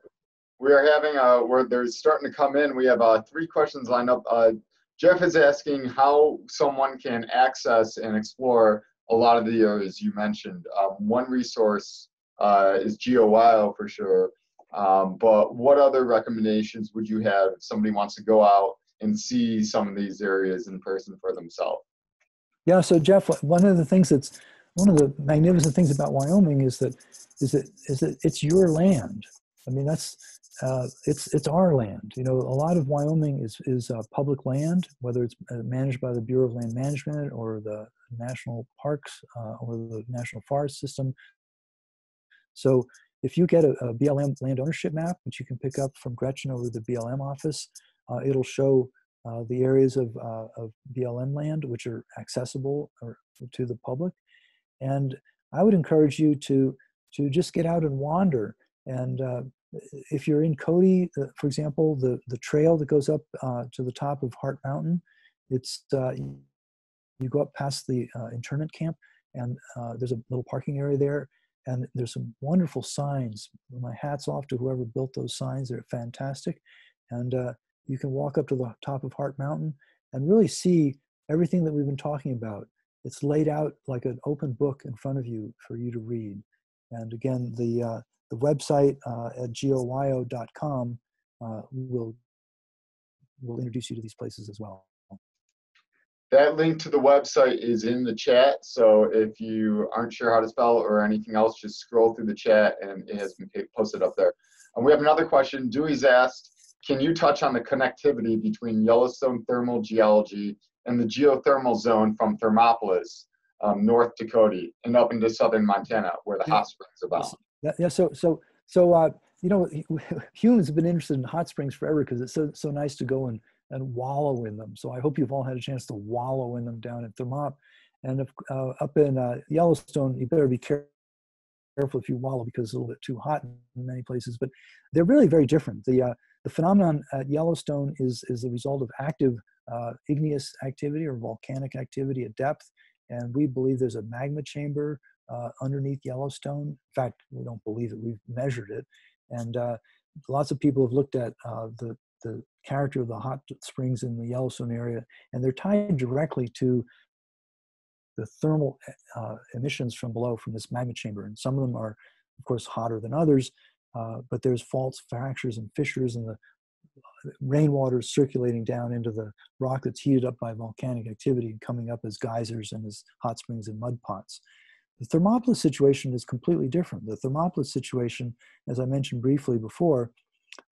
We are having a, where they're starting to come in. We have uh, three questions lined up. Uh, Jeff is asking how someone can access and explore a lot of the areas you mentioned. Um, one resource uh, is GeoWyo for sure. Um, but what other recommendations would you have if somebody wants to go out and see some of these areas in person for themselves? Yeah, so Jeff, one of the things that's one of the magnificent things about Wyoming is that is that is that it's your land. I mean, that's uh, it's it's our land. You know, a lot of Wyoming is is uh, public land, whether it's uh, managed by the Bureau of Land Management or the national parks uh, or the national forest system. So, if you get a, a, BLM land ownership map, which you can pick up from Gretchen over the BLM office, uh, it'll show uh, the areas of of BLM land which are accessible or to the public, and I would encourage you to to just get out and wander. And if you're in Cody, uh, for example, the, the trail that goes up uh, to the top of Heart Mountain, it's uh, you go up past the uh, internment camp, and uh, there's a little parking area there, and there's some wonderful signs. My hats off to whoever built those signs; they're fantastic, and uh, you can walk up to the top of Heart Mountain and really see everything that we've been talking about. It's laid out like an open book in front of you for you to read. And again, the the website uh, at geowyo.com uh, will will introduce you to these places as well. That link to the website is in the chat. So if you aren't sure how to spell or anything else, just scroll through the chat and it has been posted up there. And we have another question. Dewey's asked, can you touch on the connectivity between Yellowstone thermal geology and the geothermal zone from Thermopolis, um, North Dakota, and up into southern Montana, where the hot springs abound? yeah. So so so uh, you know, humans have been interested in hot springs forever because it's so so nice to go and and wallow in them. So I hope you've all had a chance to wallow in them down at Thermop, and if, uh, up in uh, Yellowstone, you better be careful if you wallow because it's a little bit too hot in many places. But they're really very different. The uh, the phenomenon at Yellowstone is is the result of active uh, igneous activity or volcanic activity at depth, and we believe there's a magma chamber uh, underneath Yellowstone. In fact, we don't believe it. We've measured it, and uh, lots of people have looked at uh, the the character of the hot springs in the Yellowstone area, and they're tied directly to the thermal uh, emissions from below from this magma chamber. And some of them are, of course, hotter than others, uh, but there's faults, fractures, and fissures in the rainwater is circulating down into the rock that's heated up by volcanic activity and coming up as geysers and as hot springs and mud pots. The Thermopolis situation is completely different. The Thermopolis situation, as I mentioned briefly before,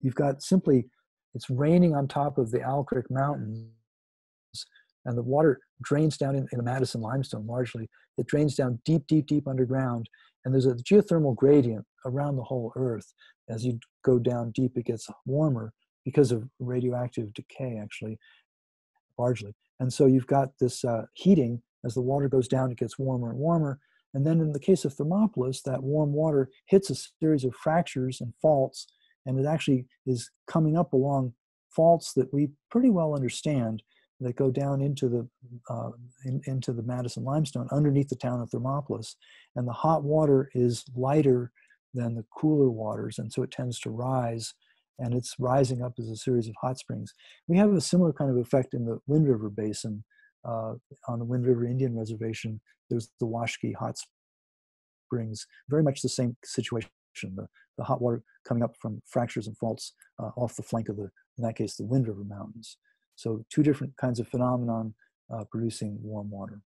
you've got simply, it's raining on top of the Creek Mountains, and the water drains down in, in the Madison limestone largely. It drains down deep, deep, deep underground, and there's a geothermal gradient around the whole Earth. As you go down deep, it gets warmer because of radioactive decay, actually, largely. And so you've got this uh, heating as the water goes down, it gets warmer and warmer, and then in the case of Thermopolis, that warm water hits a series of fractures and faults, and it actually is coming up along faults that we pretty well understand that go down into the uh, in, into the Madison limestone underneath the town of Thermopolis, and the hot water is lighter than the cooler waters, and so it tends to rise, and it's rising up as a series of hot springs. We have a similar kind of effect in the Wind River Basin, uh, on the Wind River Indian Reservation, there's the Washakie Hot Springs, very much the same situation. The, the hot water coming up from fractures and faults uh, off the flank of the, in that case, the Wind River Mountains. So two different kinds of phenomenon uh, producing warm water.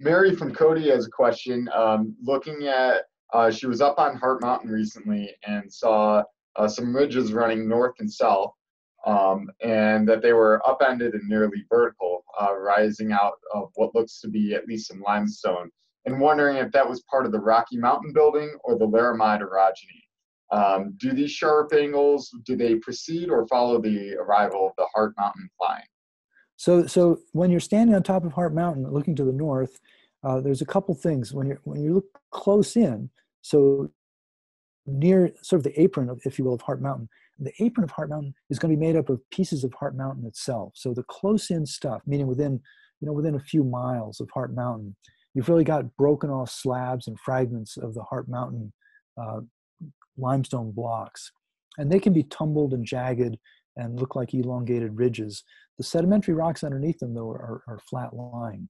Mary from Cody has a question. Um, looking at, uh, she was up on Heart Mountain recently and saw uh, some ridges running north and south um, and that they were upended and nearly vertical, uh, rising out of what looks to be at least some limestone, and wondering if that was part of the Rocky Mountain building or the Laramide orogeny. Um, do these sharp angles, do they precede or follow the arrival of the Heart Mountain flying? So, so when you're standing on top of Heart Mountain, looking to the north, uh, there's a couple things. When you when you look close in, so near sort of the apron of, if you will, of Heart Mountain, the apron of Heart Mountain is going to be made up of pieces of Heart Mountain itself. So the close-in stuff, meaning within, you know, within a few miles of Heart Mountain, you've really got broken off slabs and fragments of the Heart Mountain uh, limestone blocks, and they can be tumbled and jagged and look like elongated ridges. The sedimentary rocks underneath them, though, are, are flat lying,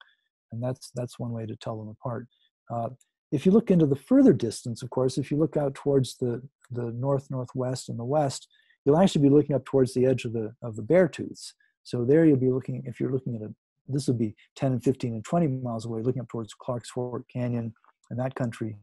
and that's that's one way to tell them apart. Uh, if you look into the further distance, of course, if you look out towards the, the north, northwest, and the west, you'll actually be looking up towards the edge of the, of the Beartooths. So there you'll be looking, if you're looking at a, this would be 10 and 15 and 20 miles away, looking up towards Clark's Fork Canyon and that country.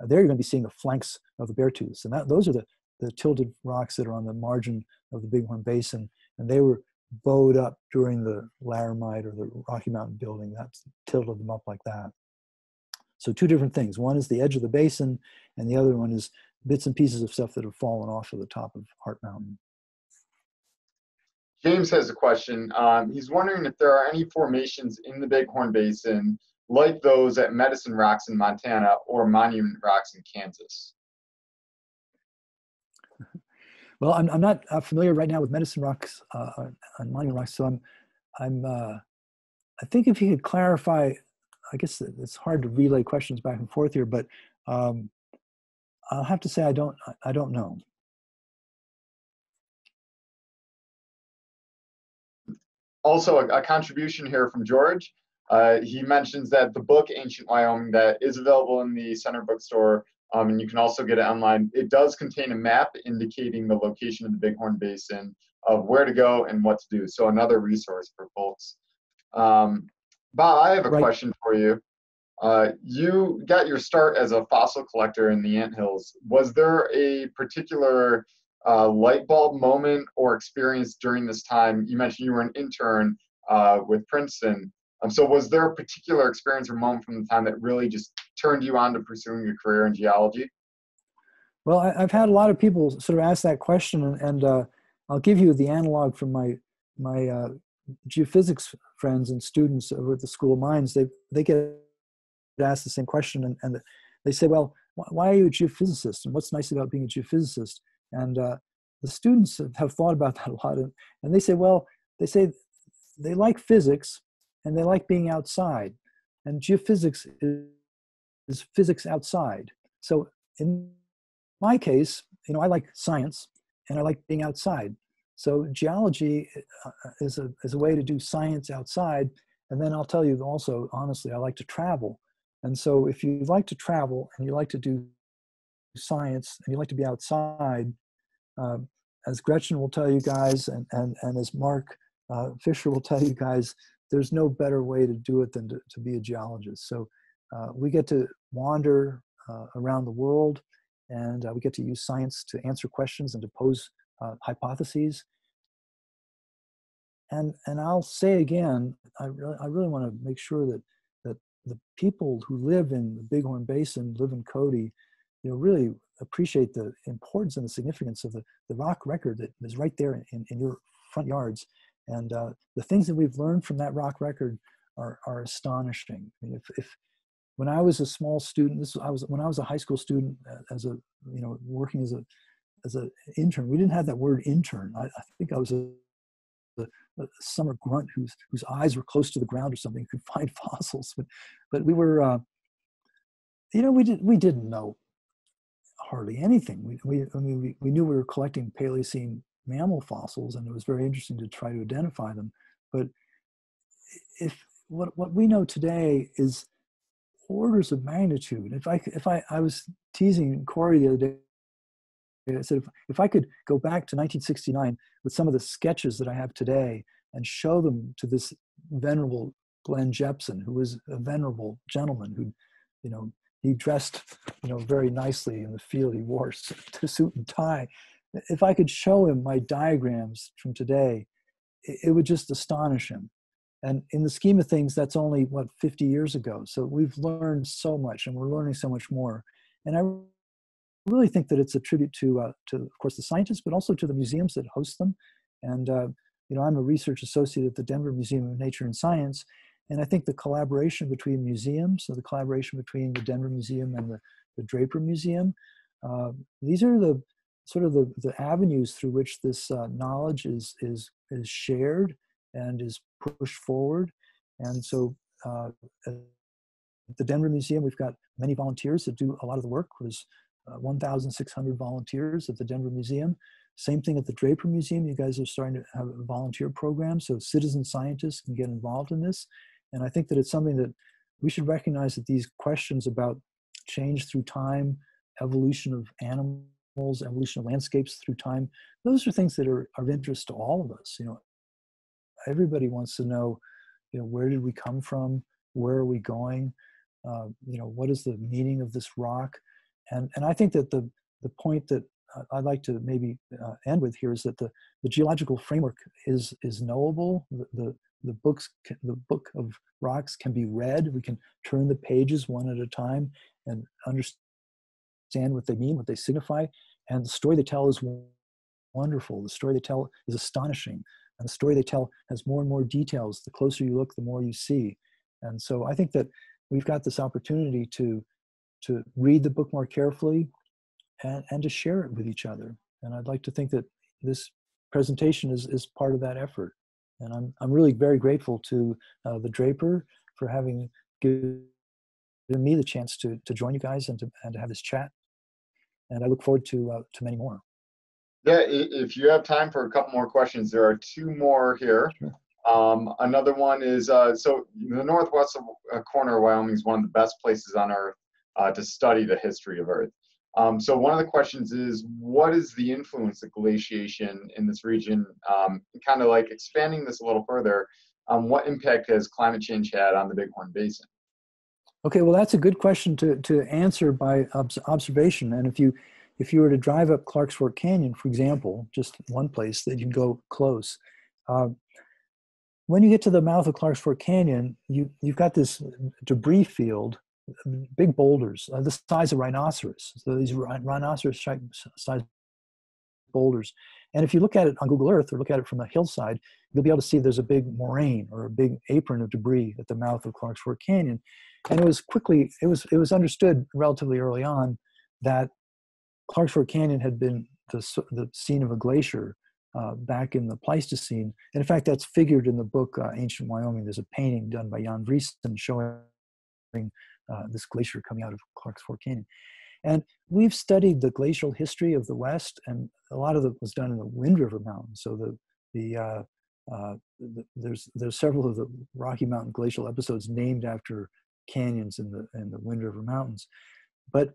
Uh, there you're going to be seeing the flanks of the Beartooths. And that, those are the, the tilted rocks that are on the margin of the Bighorn Basin. And they were bowed up during the Laramide or the Rocky Mountain building. That tilted them up like that. So two different things. One is the edge of the basin, and the other one is bits and pieces of stuff that have fallen off of the top of Heart Mountain. James has a question. Um, he's wondering if there are any formations in the Bighorn Basin like those at Medicine Rocks in Montana or Monument Rocks in Kansas. Well, I'm, I'm not uh, familiar right now with Medicine Rocks uh, and Monument Rocks, so I'm, I'm, uh, I think if you could clarify I guess it's hard to relay questions back and forth here, but um, I'll have to say I don't I don't know. Also, a, a contribution here from George. Uh, he mentions that the book Ancient Wyoming that is available in the center bookstore, um, and you can also get it online. It does contain a map indicating the location of the Bighorn Basin of where to go and what to do. So another resource for folks. Um, Bob, I have a right. question for you. Uh, you got your start as a fossil collector in the Anthills. Was there a particular uh, light bulb moment or experience during this time? You mentioned you were an intern uh, with Princeton. Um, so was there a particular experience or moment from the time that really just turned you on to pursuing a career in geology? Well, I, have had a lot of people sort of ask that question, and, and uh, I'll give you the analog from my my uh, geophysics friends and students over at the School of Mines, they they get asked the same question, and, and they say, "Well, why are you a geophysicist? And what's nice about being a geophysicist?" And uh, the students have thought about that a lot, and, and they say, "Well, they say they like physics and they like being outside, and geophysics is, is physics outside. So in my case, you know, I like science and I like being outside. So geology uh, is a, is a way to do science outside. And then I'll tell you also, honestly, I like to travel. And so if you like to travel and you like to do science and you like to be outside, uh, as Gretchen will tell you guys, and, and, and as Mark uh, Fisher will tell you guys, there's no better way to do it than to, to be a geologist. So uh, we get to wander uh, around the world and uh, we get to use science to answer questions and to pose uh, hypotheses. And, and I'll say again, I really, I really want to make sure that, that the people who live in the Bighorn Basin, live in Cody, you know, really appreciate the importance and the significance of the, the rock record that is right there in, in your front yards. And uh, the things that we've learned from that rock record are, are astonishing. I mean, if, if when I was a small student, this I was when I was a high school student uh, as a you know working as a as an intern. We didn't have that word intern. I, I think I was a, a, a, summer grunt whose whose eyes were close to the ground or something could find fossils. But but we were, uh, you know, we did we didn't know hardly anything. We we I mean we, we knew we were collecting Paleocene mammal fossils, and it was very interesting to try to identify them. But if what what we know today is orders of magnitude. If I if I I was teasing Corey the other day I said, if, if I could go back to 1969 with some of the sketches that I have today and show them to this venerable Glenn Jepsen, who was a venerable gentleman who, you know, he dressed, you know, very nicely in the field. He wore a suit and tie. If I could show him my diagrams from today, it, would just astonish him. And in the scheme of things, that's only what 50 years ago. So we've learned so much, and we're learning so much more. And I really think that it's a tribute to, uh, to of course, the scientists, but also to the museums that host them. And uh, you know, I'm a research associate at the Denver Museum of Nature and Science, and I think the collaboration between museums, so the collaboration between the Denver Museum and the, the Draper Museum, uh, these are the sort of the, the avenues through which this uh, knowledge is, is, is shared and is pushed forward. And so uh, at the Denver Museum, we've got many volunteers that do a lot of the work. There's uh, 1,600 volunteers at the Denver Museum. Same thing at the Draper Museum. You guys are starting to have a volunteer program, so citizen scientists can get involved in this. And I think that it's something that we should recognize that these questions about change through time, evolution of animals, evolution of landscapes through time, those are things that are of interest to all of us. You know, everybody wants to know, you know, where did we come from? Where are we going? Uh, you know, what is the meaning of this rock? And and I think that the the point that I'd like to maybe uh, end with here is that the, the geological framework is is knowable. The, the the books the book of rocks can be read. We can turn the pages one at a time and understand what they mean, what they signify. And the story they tell is wonderful. The story they tell is astonishing. And the story they tell has more and more details. The closer you look, the more you see. And so I think that we've got this opportunity to to read the book more carefully and, and to share it with each other. And I'd like to think that this presentation is, is part of that effort. And I'm, I'm really very grateful to uh, the Draper for having given me the chance to, to join you guys and to, and to have this chat. And I look forward to, uh, to many more. Yeah, if you have time for a couple more questions, there are two more here. Sure. Um, another one is uh, so the northwest uh, corner of Wyoming is one of the best places on earth uh, to study the history of Earth. Um, so one of the questions is, what is the influence of glaciation in this region? Um, kind of like expanding this a little further, um, what impact has climate change had on the Bighorn Basin? Okay, well, that's a good question to, to answer by observation. And if you if you were to drive up Clark's Fork Canyon, for example, just one place that you can go close, uh, when you get to the mouth of Clark's Fork Canyon, you you've got this debris field big boulders, uh, the size of rhinoceros. So these rhinoceros size boulders. And if you look at it on Google Earth or look at it from a hillside, you'll be able to see there's a big moraine or a big apron of debris at the mouth of Clark's Fork Canyon. And it was quickly, it was, it was understood relatively early on that Clark's Fork Canyon had been the, the scene of a glacier uh, back in the Pleistocene. And in fact, that's figured in the book uh, Ancient Wyoming. There's a painting done by Jan Vriesen showing uh, this glacier coming out of Clark's Fork Canyon. And we've studied the glacial history of the West, and a lot of it was done in the Wind River Mountains. So the the, uh, uh, the, there's there's several of the Rocky Mountain glacial episodes named after canyons in the in the Wind River Mountains, but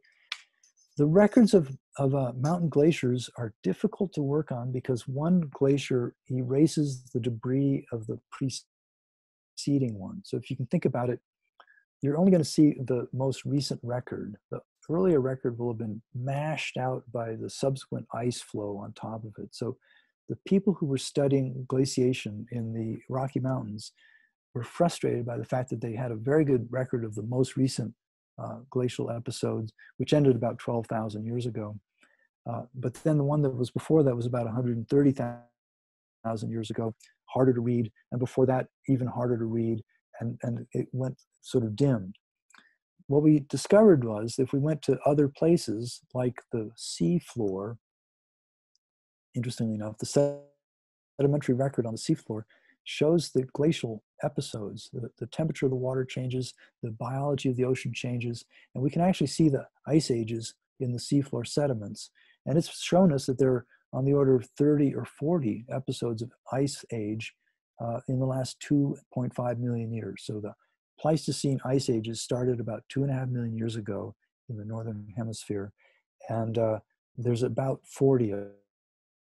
the records of of uh, mountain glaciers are difficult to work on because one glacier erases the debris of the preceding one. So if you can think about it, you're only going to see the most recent record. The earlier record will have been mashed out by the subsequent ice flow on top of it. So the people who were studying glaciation in the Rocky Mountains were frustrated by the fact that they had a very good record of the most recent uh, glacial episodes, which ended about 12,000 years ago. Uh, but then the one that was before that was about 130,000 years ago, harder to read, and before that, even harder to read and, and it went sort of dim. What we discovered was if we went to other places like the sea floor, interestingly enough, the sedimentary record on the seafloor shows the glacial episodes. The, the, temperature of the water changes, the biology of the ocean changes, and we can actually see the ice ages in the seafloor sediments. And it's shown us that there are on the order of 30 or 40 episodes of ice age uh, in the last 2.5 million years. So the Pleistocene ice ages started about two and a half million years ago in the northern hemisphere, and uh, there's about 40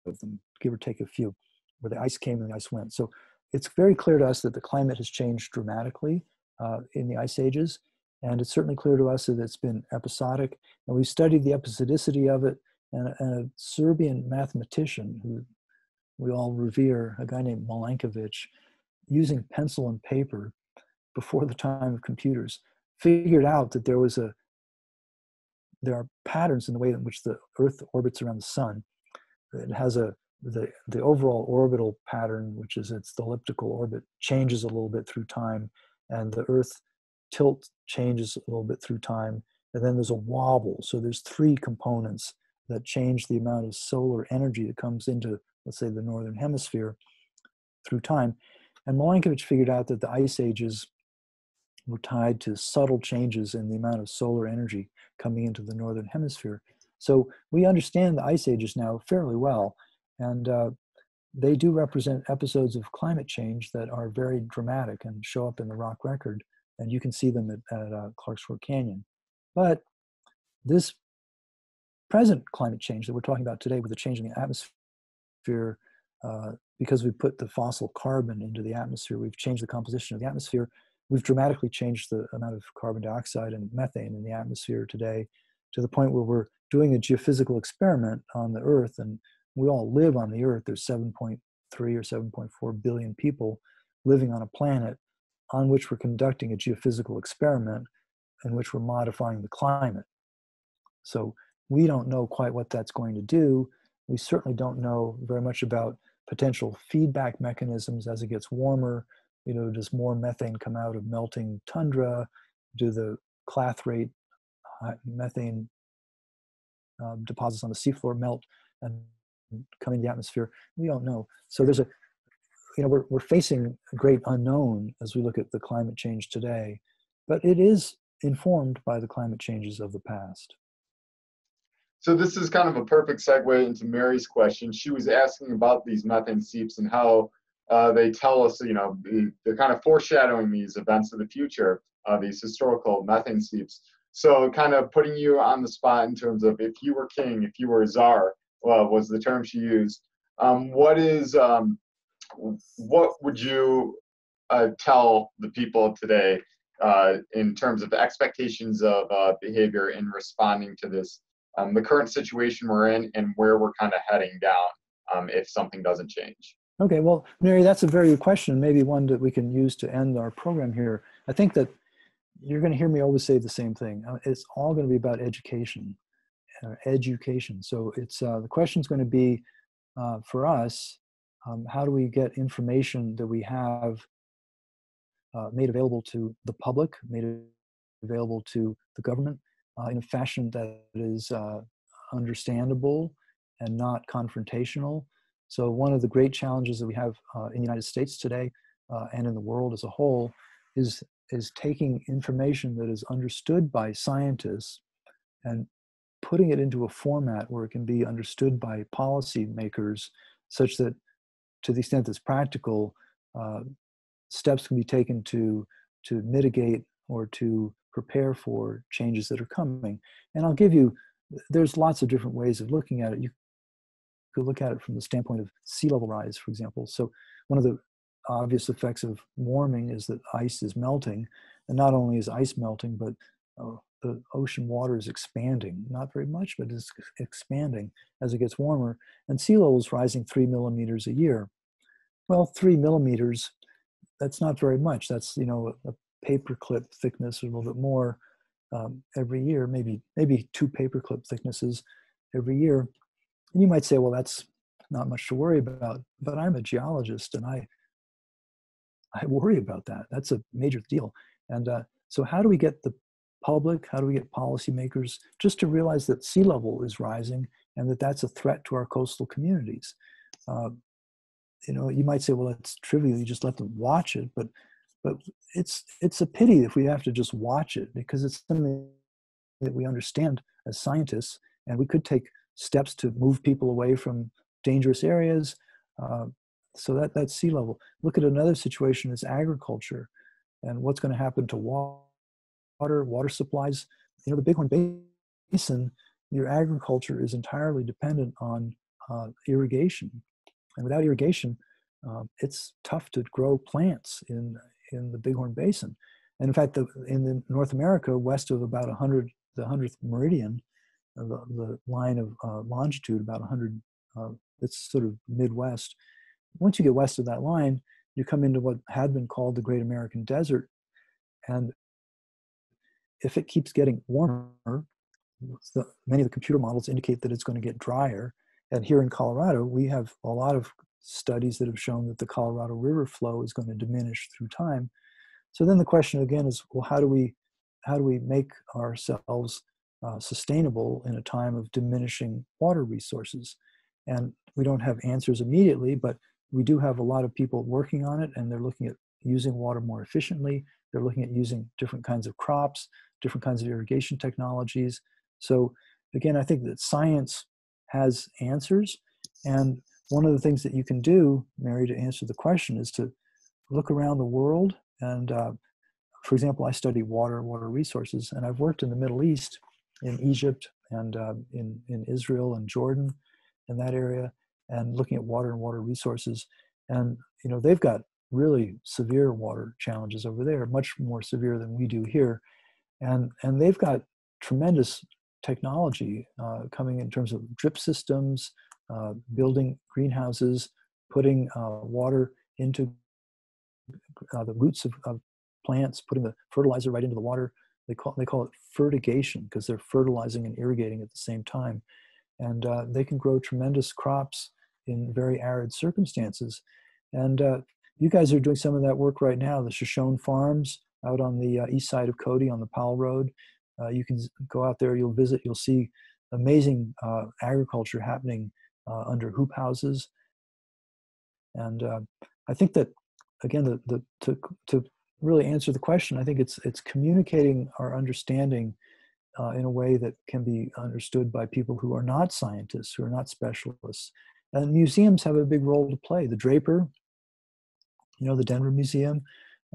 of them, give or take a few, where the ice came and the ice went. So it's very clear to us that the climate has changed dramatically uh, in the ice ages, and it's certainly clear to us that it's been episodic. And we've studied the episodicity of it, and, and a Serbian mathematician who we all revere, a guy named Milankovitch, using pencil and paper before the time of computers, figured out that there was a there are patterns in the way in which the Earth orbits around the sun. It has a the, the overall orbital pattern, which is its elliptical orbit, changes a little bit through time, and the Earth tilt changes a little bit through time, and then there's a wobble. So there's three components that change the amount of solar energy that comes into, let's say, the northern hemisphere through time. And Milankovitch figured out that the ice ages were tied to subtle changes in the amount of solar energy coming into the northern hemisphere. So we understand the ice ages now fairly well, and uh, they do represent episodes of climate change that are very dramatic and show up in the rock record, and you can see them at, at uh, Clark's Fork Canyon. But this present climate change that we're talking about today with the change in the atmosphere, uh, because we put the fossil carbon into the atmosphere, we've changed the composition of the atmosphere. We've dramatically changed the amount of carbon dioxide and methane in the atmosphere today to the point where we're doing a geophysical experiment on the Earth, and we all live on the Earth. There's 7.3 or 7.4 billion people living on a planet on which we're conducting a geophysical experiment in which we're modifying the climate. So we don't know quite what that's going to do. We certainly don't know very much about potential feedback mechanisms as it gets warmer. You know, does more methane come out of melting tundra? Do the clathrate uh, methane uh, deposits on the seafloor melt and come into the atmosphere? We don't know. So there's a, you know, we're, we're facing a great unknown as we look at the climate change today, but it is informed by the climate changes of the past. So this is kind of a perfect segue into Mary's question. She was asking about these methane seeps and how uh, they tell us, you know, they're kind of foreshadowing these events of the future, uh, these historical methane seeps. So kind of putting you on the spot in terms of if you were king, if you were a czar, well, was the term she used. Um, what is, um, what would you uh, tell the people today uh, in terms of the expectations of uh, behavior in responding to this um, the current situation we're in and where we're kind of heading down um, if something doesn't change. Okay, well, Mary, that's a very good question, maybe one that we can use to end our program here. I think that you're going to hear me always say the same thing. Uh, it's all going to be about education, uh, education. So it's uh, the question is going to be uh, for us, um, how do we get information that we have uh, made available to the public, made available to the government, uh, in a fashion that is uh, understandable and not confrontational. So, one of the great challenges that we have uh, in the United States today uh, and in the world as a whole is, is taking information that is understood by scientists and putting it into a format where it can be understood by policymakers such that, to the extent that's practical, uh, steps can be taken to, to mitigate or to prepare for changes that are coming. And I'll give you, there's lots of different ways of looking at it. You could look at it from the standpoint of sea level rise, for example. So one of the obvious effects of warming is that ice is melting. And not only is ice melting, but uh, the ocean water is expanding. Not very much, but it's expanding as it gets warmer. And sea level is rising three millimeters a year. Well, three millimeters, that's not very much. That's, you know, a paperclip thickness a little bit more um, every year, maybe maybe two paperclip thicknesses every year. And you might say, well, that's not much to worry about. But I'm a geologist, and I I worry about that. That's a major deal. And uh, so, how do we get the public? How do we get policymakers just to realize that sea level is rising and that that's a threat to our coastal communities? Uh, you know, you might say, well, it's trivial. You just let them watch it, but but it's it's a pity if we have to just watch it because it's something that we understand as scientists and we could take steps to move people away from dangerous areas uh, so that that's sea level. Look at another situation is agriculture and what's going to happen to water water supplies. You know the bighorn basin your agriculture is entirely dependent on uh, irrigation. And without irrigation uh, it's tough to grow plants in in the Bighorn Basin. And in fact, the, in the North America, west of about 100, the 100th meridian, uh, the, the line of uh, longitude, about 100, uh, it's sort of Midwest. Once you get west of that line, you come into what had been called the Great American Desert. And if it keeps getting warmer, the, many of the computer models indicate that it's going to get drier. and here in Colorado, we have a lot of studies that have shown that the Colorado River flow is going to diminish through time. So then the question again is, well, how do we how do we make ourselves uh, sustainable in a time of diminishing water resources? And we don't have answers immediately, but we do have a lot of people working on it, and they're looking at using water more efficiently. They're looking at using different kinds of crops, different kinds of irrigation technologies. So again, I think that science has answers, and one of the things that you can do, Mary, to answer the question is to look around the world. And uh, for example, I study water, water resources, and I've worked in the Middle East, in Egypt, and uh, in in Israel and Jordan, in that area, and looking at water and water resources. And you know they've got really severe water challenges over there, much more severe than we do here, and and they've got tremendous technology uh, coming in terms of drip systems, uh, building greenhouses, putting uh, water into uh, the roots of, of, plants, putting the fertilizer right into the water. They call, they call it fertigation because they're fertilizing and irrigating at the same time. And uh, they can grow tremendous crops in very arid circumstances. And uh, you guys are doing some of that work right now. The Shoshone Farms out on the east side of Cody on the Powell Road. you can go out there, you'll visit, you'll see amazing agriculture happening uh, under hoop houses. And uh, I think that again, the, the, to to really answer the question, I think it's it's communicating our understanding uh, in a way that can be understood by people who are not scientists, who are not specialists. And museums have a big role to play. The Draper, you know, the Denver Museum,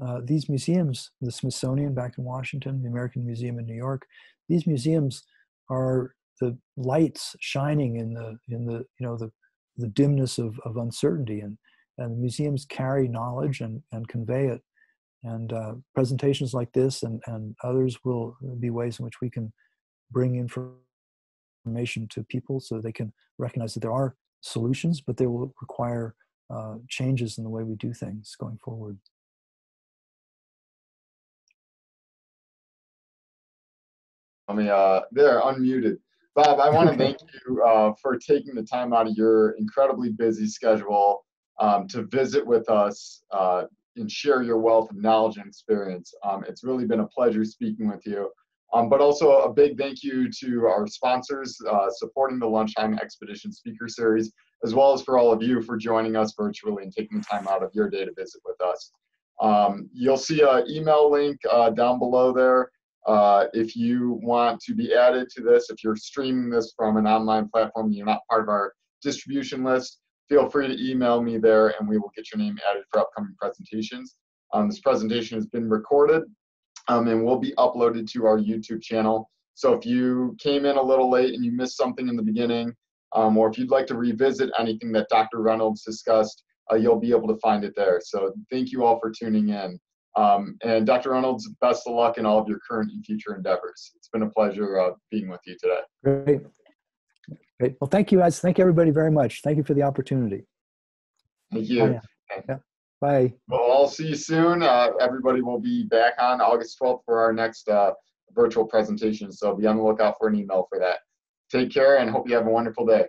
uh, these museums, the Smithsonian back in Washington, the American Museum in New York, these museums are the lights shining in the in the you know the the dimness of, of uncertainty and and museums carry knowledge and, and convey it and uh, presentations like this and, and others will be ways in which we can bring information to people so they can recognize that there are solutions but they will require uh, changes in the way we do things going forward I mean, uh, they're unmuted. Bob, I want to thank you uh, for taking the time out of your incredibly busy schedule um, to visit with us uh, and share your wealth of knowledge and experience. Um, it's really been a pleasure speaking with you. Um, but also a big thank you to our sponsors uh, supporting the Lunchtime Expedition Speaker Series, as well as for all of you for joining us virtually and taking the time out of your day to visit with us. Um, you'll see an email link uh, down below there uh, if you want to be added to this, if you're streaming this from an online platform and you're not part of our distribution list, feel free to email me there and we will get your name added for upcoming presentations. Um, this presentation has been recorded um, and will be uploaded to our YouTube channel. So if you came in a little late and you missed something in the beginning, um, or if you'd like to revisit anything that Dr. Raynolds discussed, uh, you'll be able to find it there. So thank you all for tuning in. Um, and Dr. Raynolds, best of luck in all of your current and future endeavors. It's been a pleasure uh, being with you today. Great. Great. Well, thank you, guys. Thank you, everybody, very much. Thank you for the opportunity. Thank you. Bye. Yeah. Bye. Well, I'll see you soon. Uh, everybody will be back on August 12th for our next uh, virtual presentation. So be on the lookout for an email for that. Take care and hope you have a wonderful day.